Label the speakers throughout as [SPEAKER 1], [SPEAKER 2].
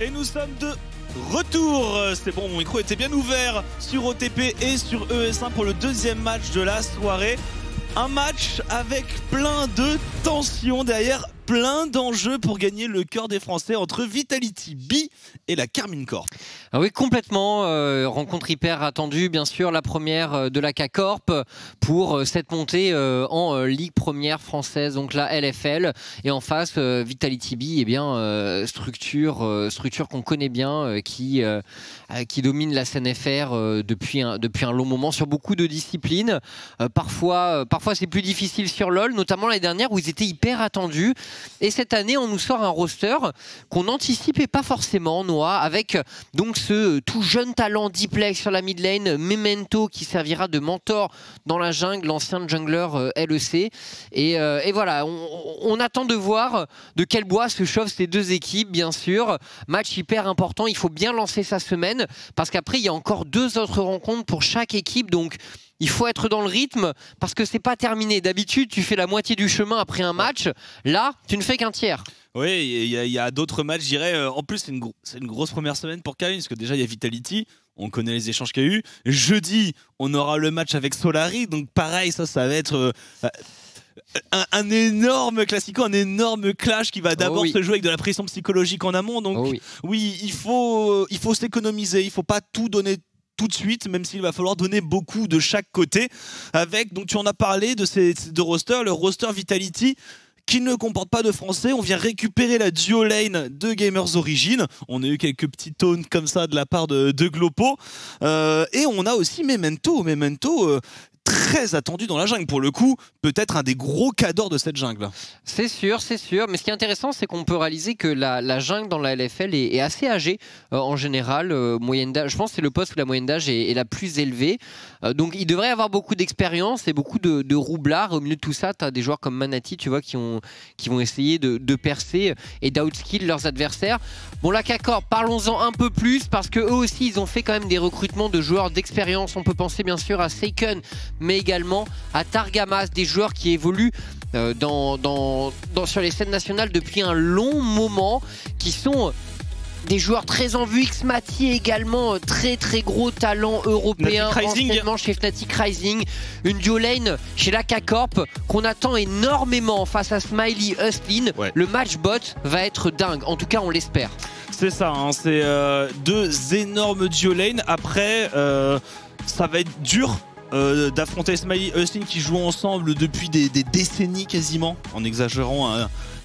[SPEAKER 1] Et nous sommes de retour. C'est bon, mon micro était bien ouvert sur OTP et sur ES1 pour le deuxième match de la soirée. Un match avec plein de tensions derrière, plein d'enjeux pour gagner le cœur des Français entre Vitality B et la Carmine Corp.
[SPEAKER 2] Ah oui, complètement. Euh, rencontre hyper attendue, bien sûr, la première euh, de la K-Corp pour euh, cette montée en Ligue première française, donc la LFL. Et en face, Vitality B, eh bien, structure, structure qu'on connaît bien, qui, qui domine la scène FR depuis, un, depuis un long moment sur beaucoup de disciplines. parfois, parfois c'est plus difficile sur LoL, notamment l'année dernière où ils étaient hyper attendus. Et cette année, on nous sort un roster qu'on n'anticipait pas forcément, Noah, avec donc ce tout jeune talent Diplex sur la mid lane, Memento qui servira de mentor dans la jungle, l'ancien jungler euh, LEC. Euh, et, voilà, on, attend de voir de quel bois se chauffent ces deux équipes, bien sûr. Match hyper important, il faut bien lancer sa semaine parce qu'après, il y a encore deux autres rencontres pour chaque équipe. Donc, il faut être dans le rythme parce que c'est pas terminé. D'habitude, tu fais la moitié du chemin après un match. Là, tu ne fais qu'un tiers.
[SPEAKER 1] Oui, il y a, d'autres matchs, je dirais. Euh, en plus, c'est une, grosse première semaine pour Kalin, parce que déjà, il y a Vitality. On connaît les échanges qu'il y a eu. Jeudi, on aura le match avec Solari. Donc, pareil, ça, ça va être. Euh, un, énorme classico, un énorme clash qui va d'abord oh se jouer avec de la pression psychologique en amont. Donc, oh oui. il faut, il faut s'économiser. Il faut pas tout donner tout de suite, même s'il va falloir donner beaucoup de chaque côté. Avec, donc tu en as parlé de ces deux rosters, le roster Vitality qui ne comporte pas de français. On vient récupérer la duo lane de Gamers Origin. On a eu quelques petits tones comme ça de la part de, de Glopo. Euh, et on a aussi Memento. Memento, euh, très attendu dans la jungle. Pour le coup, peut-être un des gros cadors de cette jungle.
[SPEAKER 2] C'est sûr, c'est sûr. Mais ce qui est intéressant, c'est qu'on peut réaliser que la, jungle dans la LFL est, assez âgée euh, en général. Euh, moyenne d'âge, je pense que c'est le poste où la moyenne d'âge est, la plus élevée. Euh, donc il devrait avoir beaucoup d'expérience et beaucoup de, de roublards. Au milieu de tout ça, tu as des joueurs comme Manati, tu vois, qui, ont, qui vont essayer de, percer et d'outskill leurs adversaires. Bon, la CACOR, parlons-en un peu plus parce que eux aussi, ils ont fait quand même des recrutements de joueurs d'expérience. On peut penser bien sûr à Seiken, mais également à Targamas, des joueurs qui évoluent euh, dans, dans, sur les scènes nationales depuis un long moment, qui sont des joueurs très en vue, Xmati également, euh, très très gros talent européen anciennement chez Fnatic Rising, une duo lane chez la K-Corp qu'on attend énormément face à Smiley Hustlin. Le match bot va être dingue, en tout cas on l'espère.
[SPEAKER 1] C'est ça, hein. c'est euh, deux énormes duo lane. Après, ça va être dur euh, d'affronter Smiley et Austin qui jouent ensemble depuis des, décennies quasiment, en exagérant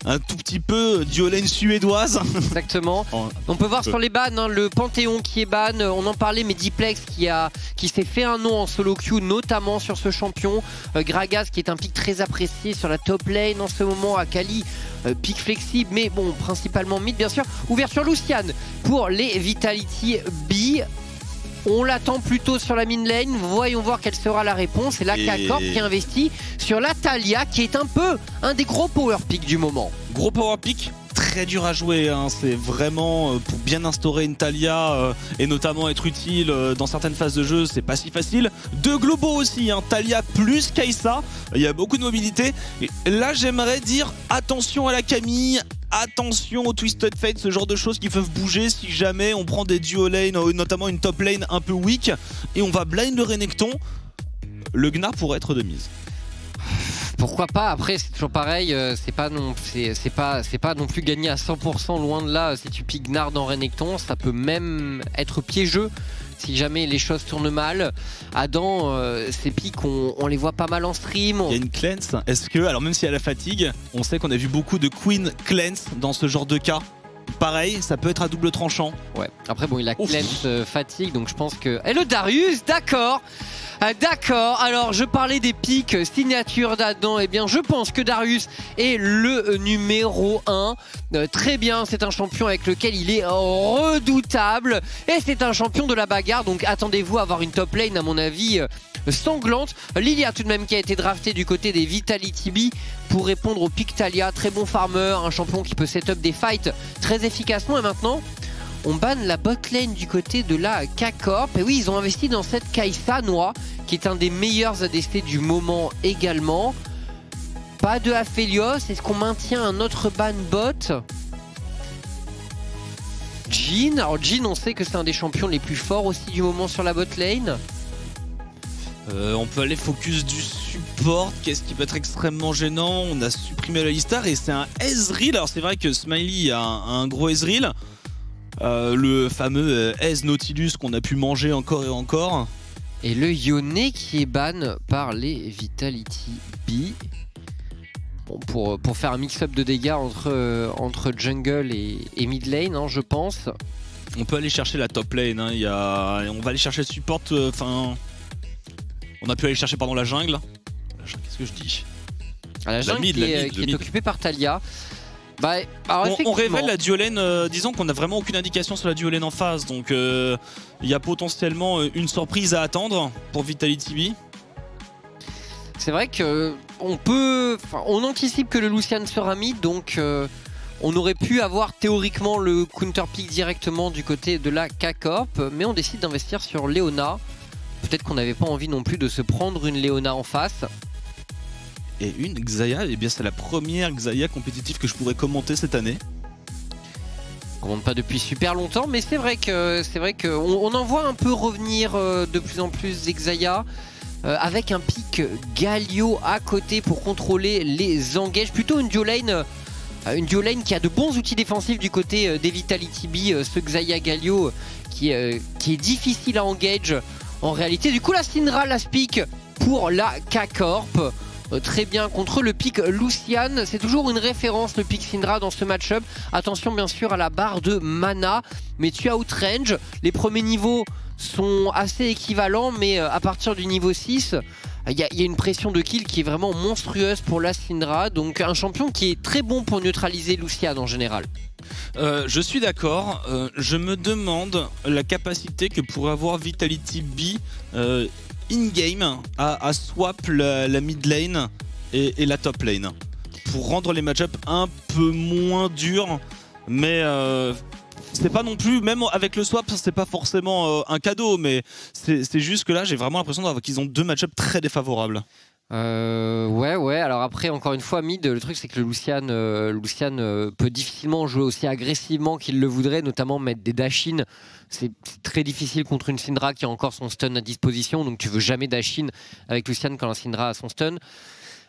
[SPEAKER 1] un, tout petit peu, Diolène suédoise.
[SPEAKER 2] Exactement. on peut voir sur les bans, hein, le Panthéon qui est ban, on en parlait, mais Diplex qui, a, qui s'est fait un nom en solo queue, notamment sur ce champion. Euh, Gragas qui est un pic très apprécié sur la top lane en ce moment, Akali. Euh, pic flexible, mais bon, principalement mid bien sûr. Ouverture Lucian pour les Vitality B. On l'attend plutôt sur la mine lane. Voyons voir quelle sera la réponse. Et là, K-Corp qui investit sur la Talia, qui est un peu un des gros power pick du moment.
[SPEAKER 1] Gros power pick très dur à jouer. Hein. C'est vraiment euh, pour bien instaurer une Talia euh, et notamment être utile euh, dans certaines phases de jeu, c'est pas si facile. Deux globaux aussi, hein. Talia plus Kaisa. Il y a beaucoup de mobilité. Et là, j'aimerais dire attention à la Camille, attention au Twisted Fate, ce genre de choses qui peuvent bouger si jamais on prend des duo lane, notamment une top lane un peu weak, et on va blind le Renekton. Le Gnar pourrait être de mise.
[SPEAKER 2] Pourquoi pas Après, c'est toujours pareil, euh, c'est pas non, c'est pas, c'est pas non plus gagné à 100% loin de là. Si tu piques Nard en Renekton, ça peut même être piégeux si jamais les choses tournent mal. Adam, euh, ces pics, on, les voit pas mal en stream.
[SPEAKER 1] Il y a une cleanse. Est-ce que, alors même si elle a la fatigue, on sait qu'on a vu beaucoup de Queen cleanse dans ce genre de cas. Pareil, ça peut être à double tranchant.
[SPEAKER 2] Ouais. Après, bon, il a cleanse euh, fatigue, donc je pense que. Et le Darius, d'accord ah, d'accord, alors je parlais des pics signature d'Adam, et eh bien je pense que Darius est le numéro 1. Euh, très bien, c'est un champion avec lequel il est redoutable et c'est un champion de la bagarre, donc attendez-vous à avoir une top lane à mon avis euh, sanglante. Lilia tout de même qui a été drafté du côté des Vitality B pour répondre au pic Talia, très bon farmer, un champion qui peut setup des fights très efficacement et maintenant on banne la bot lane du côté de la K-Corp. Et oui, ils ont investi dans cette Kaisa Noix, qui est un des meilleurs ADC du moment également. Pas de Aphelios. Est-ce qu'on maintient un autre ban bot? Jean. Alors Jean, on sait que c'est un des champions les plus forts aussi du moment sur la bot lane.
[SPEAKER 1] Euh, on peut aller focus du support, qu'est-ce qui peut être extrêmement gênant? On a supprimé la Listar et c'est un Ezreal. Alors c'est vrai que Smiley a un, gros Ezreal. Euh, le fameux Ez Nautilus qu'on a pu manger encore et encore.
[SPEAKER 2] Et le Yone qui est ban par les Vitality B. pour, pour, faire un mix-up de dégâts entre, entre jungle et, mid lane, hein, je pense.
[SPEAKER 1] On peut aller chercher la top lane. Hein. Il y a... On va aller chercher le support. Euh, enfin, on a pu aller chercher pardon la jungle. Qu'est-ce que je dis
[SPEAKER 2] ah, La jungle qui, est, occupée par Talia. Bah,
[SPEAKER 1] on, révèle la duolène, euh, disons qu'on n'a vraiment aucune indication sur la duolène en face, donc euh, il y a potentiellement euh, une surprise à attendre pour Vitality B.
[SPEAKER 2] C'est vrai que on peut, on anticipe que le Lucian sera mid, donc on aurait pu avoir théoriquement le counter pick directement du côté de la K-Corp, mais on décide d'investir sur Leona. Peut-être qu'on n'avait pas envie non plus de se prendre une Léona en face.
[SPEAKER 1] Et une Xayah, et eh bien c'est la première Xayah compétitive que je pourrais commenter cette année.
[SPEAKER 2] On monte pas depuis super longtemps, mais c'est vrai que c'est vrai qu'on on en voit un peu revenir euh, de plus en plus Xayah. Euh, avec un pic Galio à côté pour contrôler les engages. Plutôt une duo lane, euh, une duo lane qui a de bons outils défensifs du côté des Vitality B, ce Xayah Galio qui, qui est difficile à engage en réalité. Du coup, la Syndra la speak pour la K-Corp. Euh, très bien contre le pic Lucian. C'est toujours une référence le pic Syndra dans ce match-up. Attention bien sûr à la barre de mana. Mais tu as outrange. Les premiers niveaux sont assez équivalents. Mais euh, à partir du niveau 6, il y, a une pression de kill qui est vraiment monstrueuse pour la Syndra. Donc un champion qui est très bon pour neutraliser Lucian en général.
[SPEAKER 1] Euh, je suis d'accord. Euh, je me demande la capacité que pourrait avoir Vitality B euh, in-game à, swap la, mid lane et, la top lane pour rendre les match un peu moins durs. Mais c'est pas non plus, même avec le swap, c'est pas forcément un cadeau, mais c'est juste que là, j'ai vraiment l'impression qu'ils ont deux match très défavorables.
[SPEAKER 2] Euh, ouais, ouais. Alors après, encore une fois, mid, le truc c'est que le Lucian, euh, euh, peut difficilement jouer aussi agressivement qu'il le voudrait, notamment mettre des dashins. C'est très difficile contre une Syndra qui a encore son stun à disposition, donc tu veux jamais dashin avec Lucian quand la Syndra a son stun.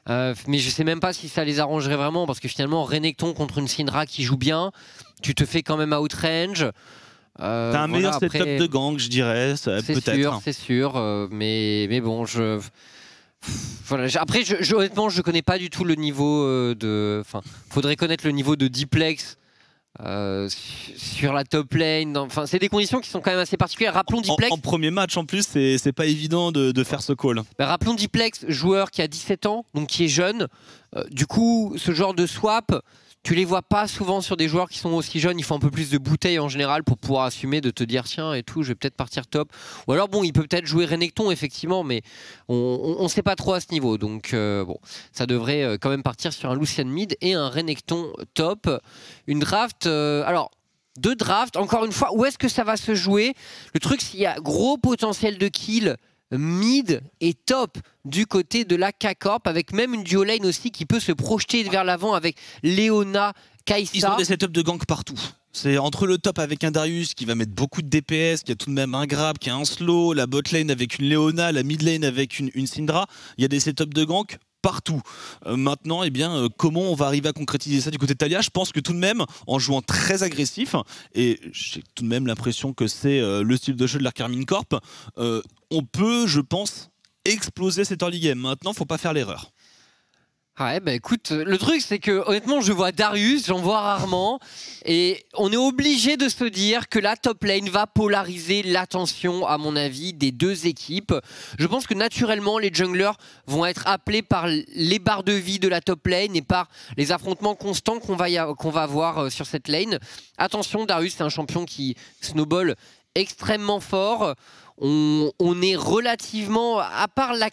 [SPEAKER 2] mais je sais même pas si ça les arrangerait vraiment, parce que finalement, Renekton contre une Syndra qui joue bien, tu te fais quand même outrange.
[SPEAKER 1] T'as un meilleur setup de gang, je dirais, peut-être.
[SPEAKER 2] C'est sûr, c'est sûr, mais, mais bon, je voilà, après, je, honnêtement, je connais pas du tout le niveau euh, de. Enfin, faudrait connaître le niveau de diplex euh, sur la top lane. Enfin, c'est des conditions qui sont quand même assez particulières. Rappelons Diplex.
[SPEAKER 1] En, premier match, en plus, c'est pas évident de, faire ce call.
[SPEAKER 2] Bah, rappelons Diplex, joueur qui a 17 ans, donc qui est jeune. Euh, du coup, ce genre de swap, tu les vois pas souvent sur des joueurs qui sont aussi jeunes. Il faut un peu plus de bouteilles en général pour pouvoir assumer de te dire tiens et tout, je vais peut-être partir top. Ou alors bon, il peut peut-être jouer Renekton effectivement, mais on ne sait pas trop à ce niveau. Donc euh, bon, ça devrait euh, quand même partir sur un Lucian mid et un Renekton top. Une draft. Euh, alors deux drafts, encore une fois, où est-ce que ça va se jouer? Le truc, s'il y a gros potentiel de kill mid et top du côté de la K-Corp, avec même une duo lane aussi qui peut se projeter vers l'avant avec Léona, Kaisa.
[SPEAKER 1] Ils ont des setups de gank partout. C'est entre le top avec un Darius qui va mettre beaucoup de DPS, qui a tout de même un grab, qui a un slow, la bot lane avec une Léona, la mid lane avec une, une Syndra. Il y a des setups de gank partout. Euh, maintenant, eh bien, euh, comment on va arriver à concrétiser ça du côté de Talia Je pense que tout de même, en jouant très agressif, et j'ai tout de même l'impression que c'est euh, le style de jeu de la Carmine Corp, on peut, je pense, exploser cette early game. Maintenant, faut pas faire l'erreur.
[SPEAKER 2] Ouais, bah écoute, le truc c'est que honnêtement, je vois Darius, j'en vois rarement, et on est obligé de se dire que la top lane va polariser l'attention, à mon avis, des deux équipes. Je pense que naturellement, les junglers vont être appelés par les barres de vie de la top lane et par les affrontements constants qu'on va, qu'on va avoir euh, sur cette lane. Attention, Darius, c'est un champion qui snowball extrêmement fort on, est relativement, à part la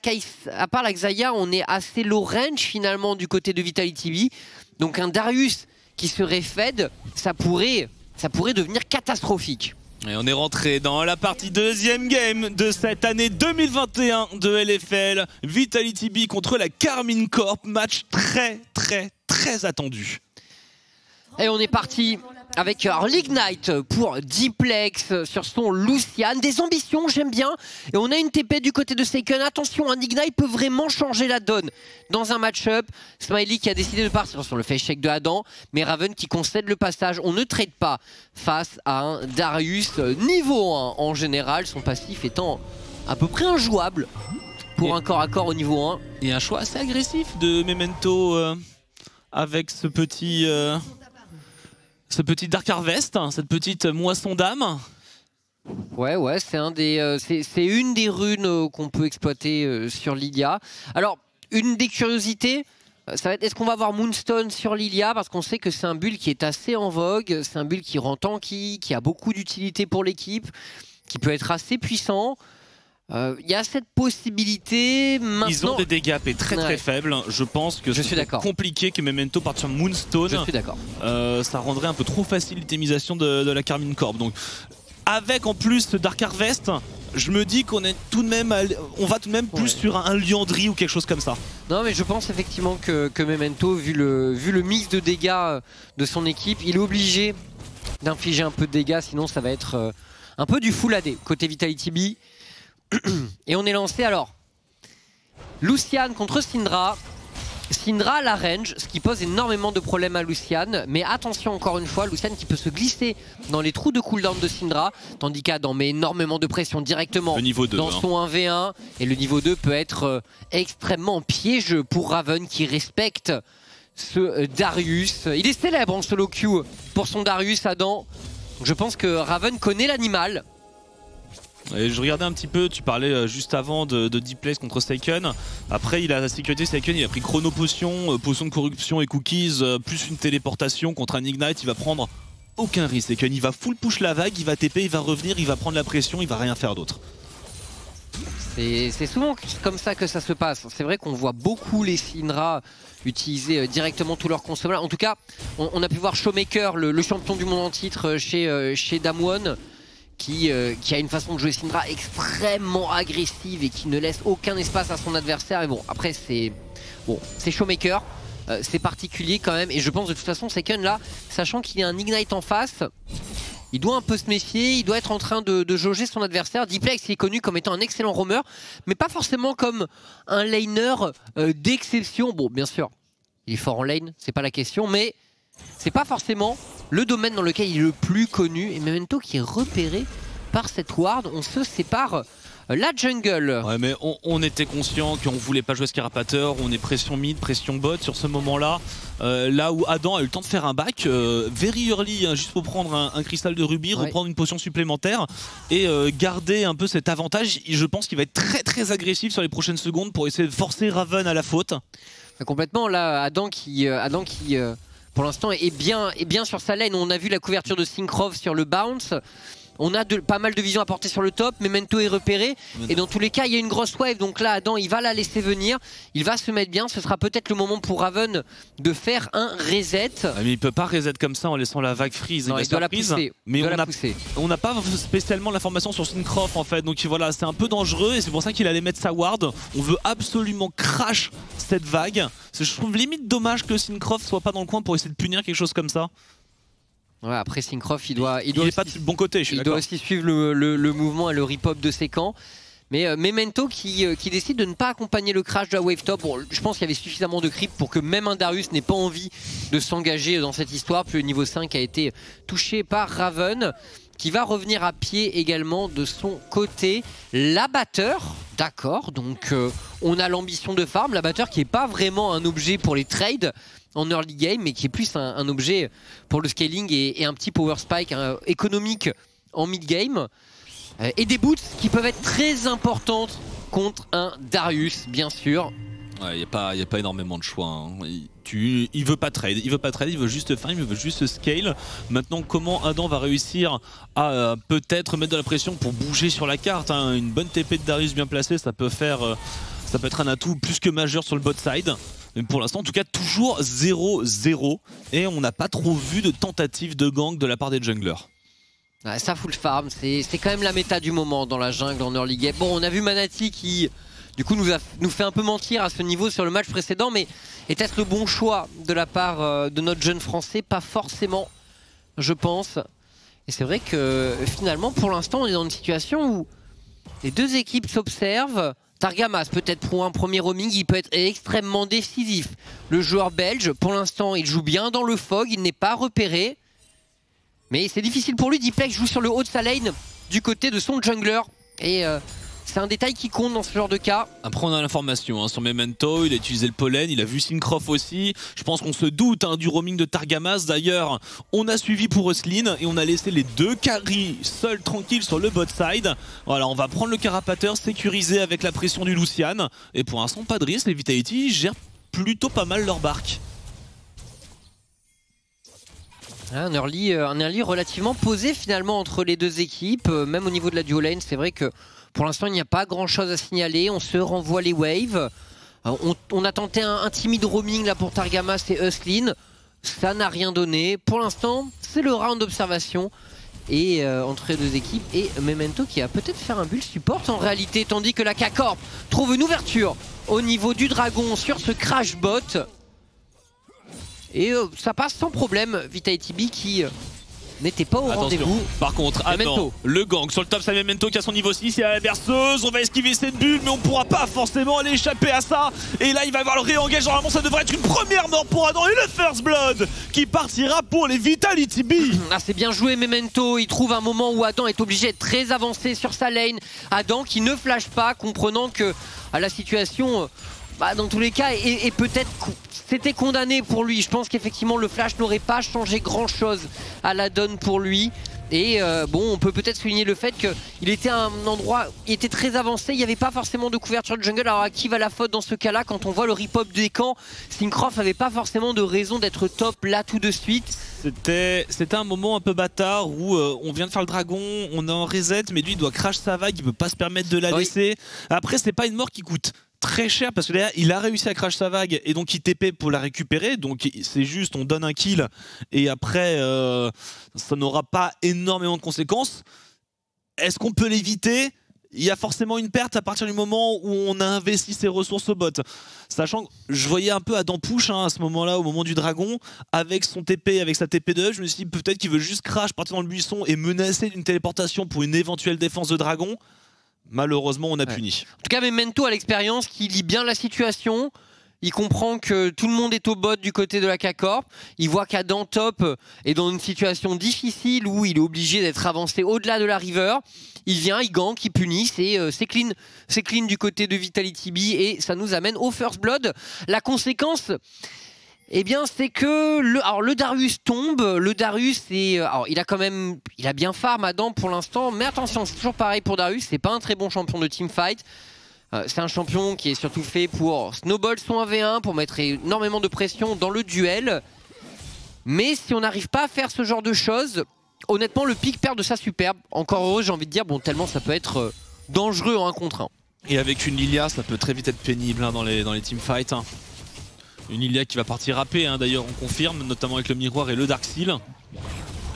[SPEAKER 2] à part la Xayah, on est assez low range finalement du côté de Vitality B. Donc un Darius qui serait fed, ça pourrait, ça pourrait devenir catastrophique.
[SPEAKER 1] Et on est rentré dans la partie deuxième game de cette année 2021 de LFL. Vitality B contre la Carmine Corp. Match très très très attendu.
[SPEAKER 2] Et on est parti avec alors, l'Ignite pour Diplex sur son Lucian. Des ambitions, j'aime bien. Et on a une TP du côté de Seiken. Attention, un Ignite peut vraiment changer la donne dans un match-up. Smiley qui a décidé de partir sur le face check de Adam, mais Raven qui concède le passage. On ne trade pas face à un Darius niveau 1 en général, son passif étant à peu près injouable pour un corps à corps au niveau 1.
[SPEAKER 1] Et un choix assez agressif de Memento euh, avec ce petit, euh, ce petit Dark Harvest, hein, cette petite moisson d'âme.
[SPEAKER 2] Ouais, ouais, c'est euh, une des runes qu'on peut exploiter sur Lilia. Alors, une des curiosités, ça va être est-ce qu'on va avoir Moonstone sur Lilia parce qu'on sait que c'est un build qui est assez en vogue, c'est un build qui rend tanky, qui a beaucoup d'utilité pour l'équipe, qui peut être assez puissant. Il euh, y a cette possibilité. Maintenant...
[SPEAKER 1] Ils ont des dégâts très très faibles. Je pense que c'est compliqué que Memento parte sur Moonstone.
[SPEAKER 2] Je suis d'accord.
[SPEAKER 1] Euh, ça rendrait un peu trop facile l'itemisation de, la Carmine Corp. Donc, avec en plus Dark Harvest, je me dis qu'on est tout de même, on va tout de même plus sur un, liandry ou quelque chose comme ça.
[SPEAKER 2] Non, mais je pense effectivement que, Memento, vu le, vu le mix de dégâts euh, de son équipe, il est obligé d'infliger un peu de dégâts, sinon ça va être un peu du full AD côté Vitality B. Et on est lancé alors. Lucian contre Syndra. Syndra la range, ce qui pose énormément de problèmes à Lucian. Mais attention encore une fois, Lucian qui peut se glisser dans les trous de cooldown de Syndra. Tandis qu'Adam met énormément de pression directement dans hein. son 1v1. Et le niveau 2 peut être euh, extrêmement piégeux pour Raven qui respecte ce euh, Darius. Il est célèbre en solo queue pour son Darius Adam. Je pense que Raven connaît l'animal.
[SPEAKER 1] Je regardais un petit peu, tu parlais euh, juste avant de, Deep Place contre Seiken. Après, il a la sécurité Seiken, il a pris chrono potion, euh, potion de corruption et cookies, euh, plus une téléportation contre un Ignite. Il va prendre aucun risque. Seiken, il va full push la vague, il va TP, il va revenir, il va prendre la pression, il va rien faire d'autre.
[SPEAKER 2] C'est souvent comme ça que ça se passe. C'est vrai qu'on voit beaucoup les Syndra utiliser directement tous leurs consommables. En tout cas, on, a pu voir Showmaker, le, champion du monde en titre chez, chez Damwon, euh, qui, a une façon de jouer Syndra extrêmement agressive et qui ne laisse aucun espace à son adversaire. Et bon, après, c'est bon, Showmaker. Euh, c'est particulier quand même. Et je pense de toute façon, Seken là, sachant qu'il y a un Ignite en face, il doit un peu se méfier, il doit être en train de, jauger son adversaire. Diplex est connu comme étant un excellent roamer, mais pas forcément comme un laner euh, d'exception. Bon, bien sûr, il est fort en lane, c'est pas la question, mais c'est pas forcément le domaine dans lequel il est le plus connu. Et Memento qui est repéré par cette ward. On se sépare euh, la jungle.
[SPEAKER 1] Ouais, mais on, était conscient qu'on voulait pas jouer Scarapateur. On est pression mid, pression bot sur ce moment-là. Euh, là où Adam a eu le temps de faire un back, euh, very early, hein, juste pour prendre un, cristal de rubis, reprendre une potion supplémentaire et garder un peu cet avantage. Je pense qu'il va être très très agressif sur les prochaines secondes pour essayer de forcer Raven à la faute.
[SPEAKER 2] Complètement, là, Adam qui, Adam qui pour l'instant est bien, est bien sur sa laine. On a vu la couverture de Syncroft sur le bounce. On a de, pas mal de vision à porter sur le top. Memento est repéré. Et dans tous les cas, il y a une grosse wave. Donc là, Adam, il va la laisser venir. Il va se mettre bien. Ce sera peut-être le moment pour Raven de faire un reset.
[SPEAKER 1] Ah, mais il peut pas reset comme ça en laissant la vague freeze.
[SPEAKER 2] il, doit la pousser.
[SPEAKER 1] Mais
[SPEAKER 2] on
[SPEAKER 1] n'a pas spécialement l'information sur Syncroft en fait. Donc voilà, c'est un peu dangereux. Et c'est pour ça qu'il allait mettre sa ward. On veut absolument crash cette vague. Je trouve limite dommage que Syncroft soit pas dans le coin pour essayer de punir quelque chose comme ça.
[SPEAKER 2] Ouais, après Syncroft, il doit, il, doit
[SPEAKER 1] aussi, pas de bon côté.
[SPEAKER 2] il doit aussi suivre le, mouvement et le rip-hop de ses camps. Mais euh, Memento qui, euh, qui, décide de ne pas accompagner le crash de la wave top. Bon, je pense qu'il y avait suffisamment de creep pour que même un Darius n'ait pas envie de s'engager dans cette histoire. Puis le niveau 5 a été touché par Raven qui va revenir à pied également de son côté. L'abatteur, d'accord, donc euh, on a l'ambition de farm. L'abatteur qui n'est pas vraiment un objet pour les trades en early game, mais qui est plus un, objet pour le scaling et, un petit power spike hein, économique en mid game. Euh, et des boots qui peuvent être très importantes contre un Darius, bien sûr.
[SPEAKER 1] Il n'y a, pas, a pas énormément de choix. Hein. Il, tu, il veut pas trade, il veut pas trade, il veut juste farm, il veut juste scale. Maintenant, comment Adam va réussir à euh, peut-être mettre de la pression pour bouger sur la carte hein? Une bonne TP de Darius bien placée, ça peut faire, euh, ça peut être un atout plus que majeur sur le bot side. Mais pour l'instant, en tout cas, toujours 0-0 et on n'a pas trop vu de tentative de gang de la part des junglers.
[SPEAKER 2] ça full farm, c'est quand même la méta du moment dans la jungle en early game. Bon, on a vu Manati qui du coup nous, a, fait un peu mentir à ce niveau sur le match précédent, mais était-ce le bon choix de la part euh, de notre jeune français? Pas forcément. je pense. Et c'est vrai que finalement, pour l'instant, on est dans une situation où les deux équipes s'observent. Targamas, peut-être pour un premier roaming, il peut être extrêmement décisif. Le joueur belge, pour l'instant, il joue bien dans le fog, il n'est pas repéré. Mais c'est difficile pour lui. Diplex joue sur le haut de sa lane du côté de son jungler. Et euh, c'est un détail qui compte dans ce genre de cas.
[SPEAKER 1] Après, on a l'information hein, sur Memento, il a utilisé le pollen, il a vu Syncroft aussi. Je pense qu'on se doute hein, du roaming de Targamas. D'ailleurs, on a suivi pour Euslin et on a laissé les deux carries seuls tranquilles sur le bot side. Voilà, on va prendre le carapateur sécurisé avec la pression du Lucian. Et pour l'instant, pas de risque, les Vitality gèrent plutôt pas mal leur barque.
[SPEAKER 2] Un early, euh, un early relativement posé finalement entre les deux équipes, euh, même au niveau de la duo lane, c'est vrai que pour l'instant, il n'y a pas grand-chose à signaler. On se renvoie les waves. Euh, on, a tenté un, timide roaming là pour Targamas et Uslin. Ça n'a rien donné. Pour l'instant, c'est le round d'observation et euh, entre les deux équipes et Memento qui a peut-être faire un bull support en réalité tandis que la K-Corp trouve une ouverture au niveau du dragon sur ce crash bot et euh, ça passe sans problème Vitality B qui n'était pas au rendez-vous.
[SPEAKER 1] Par contre, attends, le gang sur le top, c'est Memento qui a son niveau 6, il y a la berceuse, on va esquiver cette bulle, mais on pourra pas forcément aller échapper à ça. Et là, il va y avoir le réengage, normalement ça devrait être une première mort pour Adam et le First Blood qui partira pour les Vitality B.
[SPEAKER 2] Ah, c'est bien joué Memento, il trouve un moment où Adam est obligé d'être très avancé sur sa lane. Adam qui ne flash pas, comprenant que à la situation... Euh, bah, dans tous les cas, et, peut-être c'était condamné pour lui. Je pense qu'effectivement le flash n'aurait pas changé grand chose à la donne pour lui. Et euh, bon, on peut peut-être souligner le fait qu'il était à un endroit, il était très avancé, il n'y avait pas forcément de couverture de jungle. Alors à qui va la faute dans ce cas-là Quand on voit le rip-up des camps, Syncroft n'avait pas forcément de raison d'être top là tout de suite.
[SPEAKER 1] C'était un moment un peu bâtard où euh, on vient de faire le dragon, on est en reset, mais lui il doit crash sa vague, il peut pas se permettre de la laisser. Après, c'est pas une mort qui coûte très cher parce que là il a réussi à crash sa vague et donc il TP pour la récupérer donc c'est juste on donne un kill et après euh, ça n'aura pas énormément de conséquences. Est-ce qu'on peut l'éviter? Il y a forcément une perte à partir du moment où on a investi ses ressources au bot. Sachant que je voyais un peu Adam Push hein, à ce moment-là, au moment du dragon, avec son TP, avec sa TP2, je me suis dit peut-être qu'il veut juste crash, partir dans le buisson et menacer d'une téléportation pour une éventuelle défense de dragon malheureusement on a puni.
[SPEAKER 2] En tout cas Memento a l'expérience qui lit bien la situation. Il comprend que tout le monde est au bot du côté de la K-Corp. Il voit qu'Adam Top est dans une situation difficile où il est obligé d'être avancé au-delà de la river. Il vient, il gank, il punit, euh, c'est clean du côté de Vitality B et ça nous amène au First Blood. La conséquence, eh bien, c'est que le, Darius tombe. Le Darius, c'est, euh, alors, il a quand même, il a bien farm Adam pour l'instant. Mais attention, c'est toujours pareil pour Darius. C'est pas un très bon champion de teamfight. Euh, c'est un champion qui est surtout fait pour snowball son 1v1, pour mettre énormément de pression dans le duel. Mais si on n'arrive pas à faire ce genre de choses, honnêtement, le pic perd de sa superbe. Encore heureux, j'ai envie de dire, bon, tellement ça peut être euh, dangereux en 1 contre 1.
[SPEAKER 1] Et avec une Lilia, ça peut très vite être pénible hein, dans les, dans les teamfights. Hein. Une Ilia qui va partir rapper, hein, d'ailleurs on confirme, notamment avec le miroir et le Dark Seal.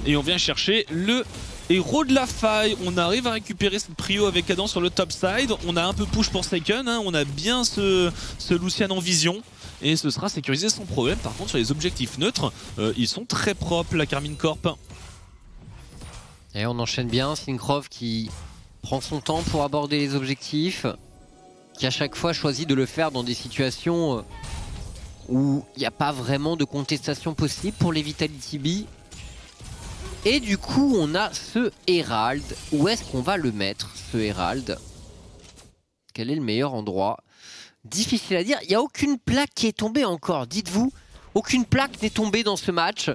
[SPEAKER 1] Et on vient chercher le héros de la faille. On arrive à récupérer cette prio avec Adam sur le top side. On a un peu push pour Seiken, hein. on a bien ce, ce Lucian en vision. Et ce sera sécurisé sans problème. Par contre sur les objectifs neutres, euh, ils sont très propres la Carmine Corp.
[SPEAKER 2] Et on enchaîne bien, Syncroft qui prend son temps pour aborder les objectifs. Qui à chaque fois choisit de le faire dans des situations euh, où il n'y a pas vraiment de contestation possible pour les Vitality B. Et du coup, on a ce Herald. Où est-ce qu'on va le mettre, ce Herald? Quel est le meilleur endroit? Difficile à dire. Il n'y a aucune plaque qui est tombée encore, dites-vous. Aucune plaque n'est tombée dans ce match.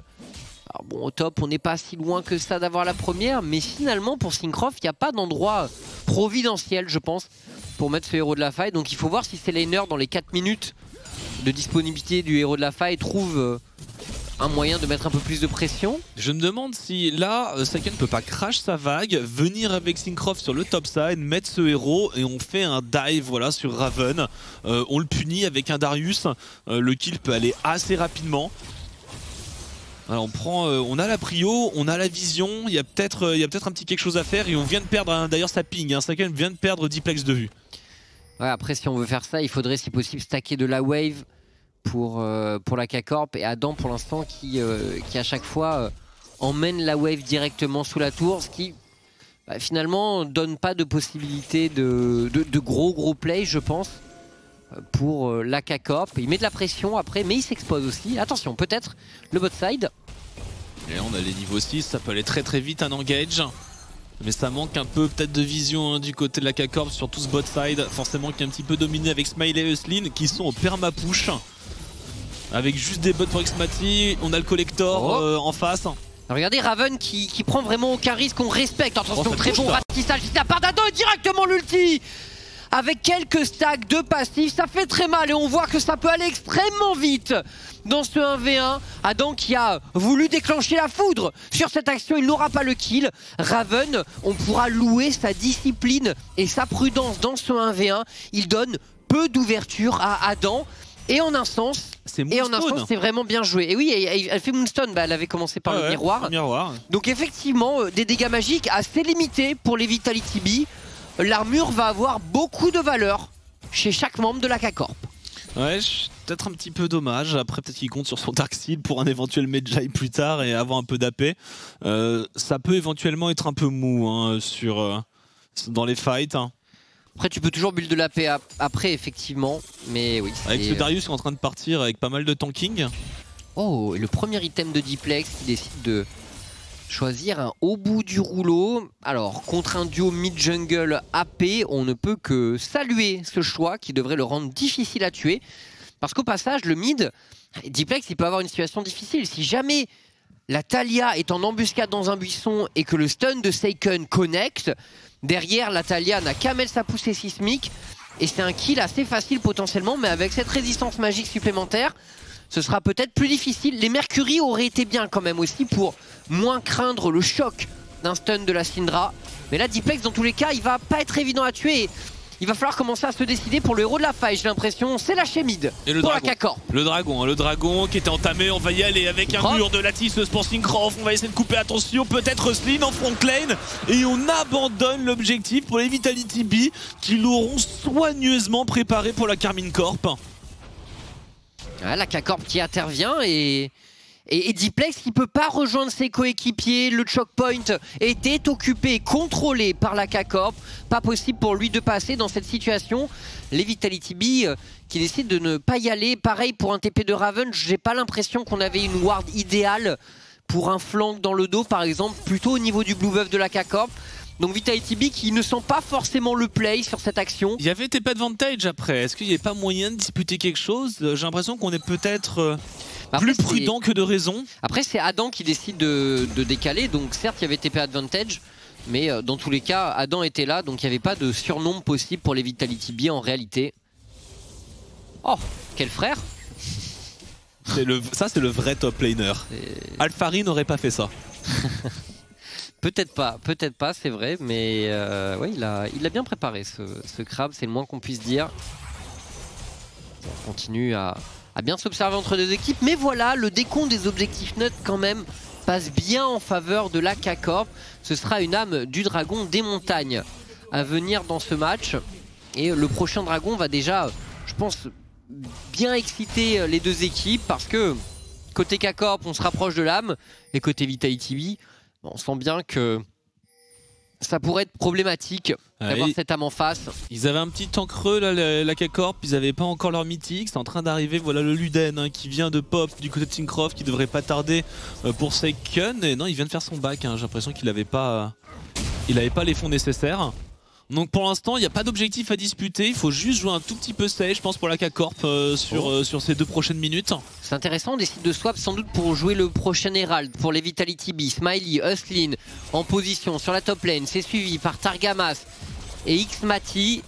[SPEAKER 2] Bon, au top, on n'est pas si loin que ça d'avoir la première, mais finalement, pour Syncroft, il n'y a pas d'endroit providentiel, je pense, pour mettre ce héros de la faille. Donc il faut voir si c'est laner dans les 4 minutes de disponibilité du héros de la faille trouve euh, un moyen de mettre un peu plus de pression.
[SPEAKER 1] Je me demande si là, euh, ne peut pas crash sa vague, venir avec Syncroft sur le top side, mettre ce héros et on fait un dive voilà, sur Raven. Euh, on le punit avec un Darius, le kill peut aller assez rapidement. On a la prio, on a la vision, il y a peut-être peut un petit quelque chose à faire et on vient de perdre, hein, d'ailleurs sa ping, hein, vient de perdre Diplex de vue.
[SPEAKER 2] Ouais, après, si on veut faire ça, il faudrait, si possible, stacker de la wave pour, euh, la K-Corp et Adam, pour l'instant, qui, euh, à chaque fois euh, emmène la wave directement sous la tour, ce qui bah, finalement donne pas de possibilité de, de, gros gros play, je pense, pour la K-Corp. Il met de la pression après, mais il s'expose aussi. Attention, peut-être le bot side.
[SPEAKER 1] Et on a les niveaux 6, ça peut aller très très vite un engage. Mais ça manque un peu peut-être de vision hein, du côté de la K-Corp sur tout ce bot side. Forcément qui est un petit peu dominé avec Smiley et Uslin qui sont au perma-push. Avec juste des bots pour Xmati, on a le collector oh. euh, en face.
[SPEAKER 2] Regardez Raven qui, prend vraiment aucun risque, on respecte. Attention, oh, très bon ratissage la part d'Adon directement l'ulti avec quelques stacks de passifs, ça fait très mal et on voit que ça peut aller extrêmement vite dans ce 1v1. Adam qui a voulu déclencher la foudre sur cette action, il n'aura pas le kill. Raven, on pourra louer sa discipline et sa prudence dans ce 1v1. Il donne peu d'ouverture à Adam. Et en un sens, et en un sens, c'est vraiment bien joué. Et oui, elle fait Moonstone, bah, elle avait commencé par le miroir.
[SPEAKER 1] miroir.
[SPEAKER 2] Donc effectivement, euh, des dégâts magiques assez limités pour les Vitality B. L'armure va avoir beaucoup de valeur chez chaque membre de la K-Corp.
[SPEAKER 1] Ouais, peut-être un petit peu dommage. Après, peut-être qu'il compte sur son Dark Steel pour un éventuel Medjay plus tard et avoir un peu d'AP. Euh, ça peut éventuellement être un peu mou hein, sur, euh, dans les fights. Hein.
[SPEAKER 2] Après, tu peux toujours build de la paix après, effectivement. Mais oui.
[SPEAKER 1] Avec ce Darius qui est en train de partir avec pas mal de tanking.
[SPEAKER 2] Oh, et le premier item de Diplex qui décide de choisir un au bout du rouleau. Alors, contre un duo mid-jungle AP, on ne peut que saluer ce choix qui devrait le rendre difficile à tuer. Parce qu'au passage, le mid, Diplex, il peut avoir une situation difficile. Si jamais la Talia est en embuscade dans un buisson et que le stun de Seiken connecte, Derrière, la Talia n'a qu'à mettre sa poussée sismique. Et c'est un kill assez facile potentiellement, mais avec cette résistance magique supplémentaire, ce sera peut-être plus difficile. Les Mercury auraient été bien quand même aussi pour moins craindre le choc d'un stun de la Syndra. Mais là, Diplex, dans tous les cas, il va pas être évident à tuer il va falloir commencer à se décider pour le héros de la faille, j'ai l'impression. C'est la mid
[SPEAKER 1] Et le
[SPEAKER 2] pour
[SPEAKER 1] dragon.
[SPEAKER 2] la
[SPEAKER 1] Le dragon, hein, le dragon qui était entamé, on va y aller avec un mur de Lattice pour Syncroft. On va essayer de couper attention, peut-être Slin en front lane. Et on abandonne l'objectif pour les Vitality B qui l'auront soigneusement préparé pour la Carmine Corp.
[SPEAKER 2] la K-Corp qui intervient et Diplex qui peut pas rejoindre ses coéquipiers, le point était occupé, contrôlé par la K-Corp. Pas possible pour lui de passer dans cette situation. Les Vitality B euh, qui décident de ne pas y aller. Pareil pour un TP de Raven, j'ai pas l'impression qu'on avait une ward idéale pour un flank dans le dos par exemple, plutôt au niveau du Blue Buff de la K-Corp. Donc Vitality B qui ne sent pas forcément le play sur cette action.
[SPEAKER 1] Il y avait TP advantage après. Est-ce qu'il n'y avait pas moyen de disputer quelque chose? J'ai l'impression qu'on est peut-être euh, plus prudent que de raison.
[SPEAKER 2] Après, c'est Adam qui décide de, décaler. Donc, certes, il y avait TP Advantage. Mais euh, dans tous les cas, Adam était là. Donc, il n'y avait pas de surnom possible pour les Vitality B en réalité. Oh, quel frère
[SPEAKER 1] le, Ça, c'est le vrai top laner. Alphari n'aurait pas fait ça.
[SPEAKER 2] peut-être pas, peut-être pas, c'est vrai. Mais euh, il a, il a bien préparé ce, crabe, c'est le moins qu'on puisse dire. On continue à, bien s'observer entre deux équipes. Mais voilà, le décompte des objectifs neutres quand même passe bien en faveur de la K-Corp. Ce sera une âme du dragon des montagnes à venir dans ce match. Et le prochain dragon va déjà, je pense, bien exciter les deux équipes parce que côté K-Corp, on se rapproche de l'âme et côté Vitality on sent bien que ça pourrait être problématique d'avoir cette âme en face.
[SPEAKER 1] Ils avaient un petit temps creux là, la, K-Corp, ils n'avaient pas encore leur mythique, c'est en train d'arriver, voilà le Luden hein, qui vient de pop du côté de Syncroft qui devrait pas tarder euh, pour Seiken, et non il vient de faire son bac, hein. j'ai l'impression qu'il n'avait pas, il avait pas les fonds nécessaires. Donc pour l'instant, il n'y a pas d'objectif à disputer. Il faut juste jouer un tout petit peu safe, je pense, pour la K-Corp euh, sur, oh. euh, sur ces deux prochaines minutes.
[SPEAKER 2] C'est intéressant, on décide de swap sans doute pour jouer le prochain Herald pour les Vitality B. Smiley, Uslin en position sur la top lane. C'est suivi par Targamas et Xmati.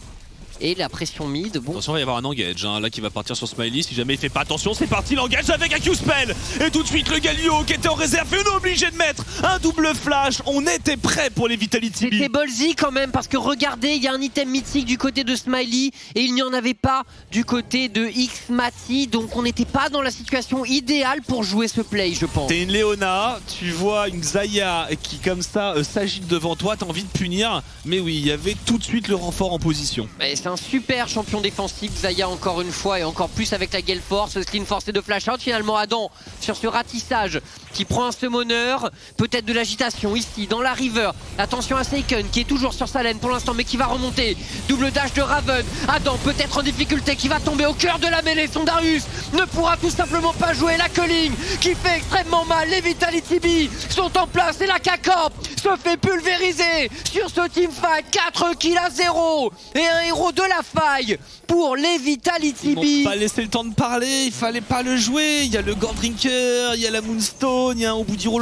[SPEAKER 2] Et la pression mid, bon.
[SPEAKER 1] Attention, il va y avoir un engage hein, là qui va partir sur Smiley. Si jamais il fait pas attention, c'est parti, l'engage avec un Q-Spell. Et tout de suite, le Galio qui était en réserve. Et on est obligé de mettre un double flash. On était prêt pour les Vitality.
[SPEAKER 2] C'était ballsy quand même parce que regardez, il y a un item mythique du côté de Smiley et il n'y en avait pas du côté de Xmati. Donc on n'était pas dans la situation idéale pour jouer ce play, je pense.
[SPEAKER 1] T'es une Léona, tu vois une Zaya qui comme ça euh, s'agite devant toi, t'as envie de punir. Mais oui, il y avait tout de suite le renfort en position
[SPEAKER 2] un super champion défensif. Zaya encore une fois et encore plus avec la Gale Force. Skin forcé de flash out. Finalement Adam sur ce ratissage qui prend un summoner, peut-être de l'agitation ici dans la river. Attention à Seiken qui est toujours sur sa laine pour l'instant mais qui va remonter. Double dash de Raven. Adam peut-être en difficulté qui va tomber au cœur de la mêlée. Son Darius ne pourra tout simplement pas jouer. La Culling qui fait extrêmement mal. Les Vitality B sont en place et la K-Corp se fait pulvériser sur ce teamfight. 4 kills à 0 et un héros de la faille pour les Vitality B.
[SPEAKER 1] Ils pas laissé le temps de parler, il fallait pas le jouer. Il y a le Gordrinker, il y a la Moonstone, il y a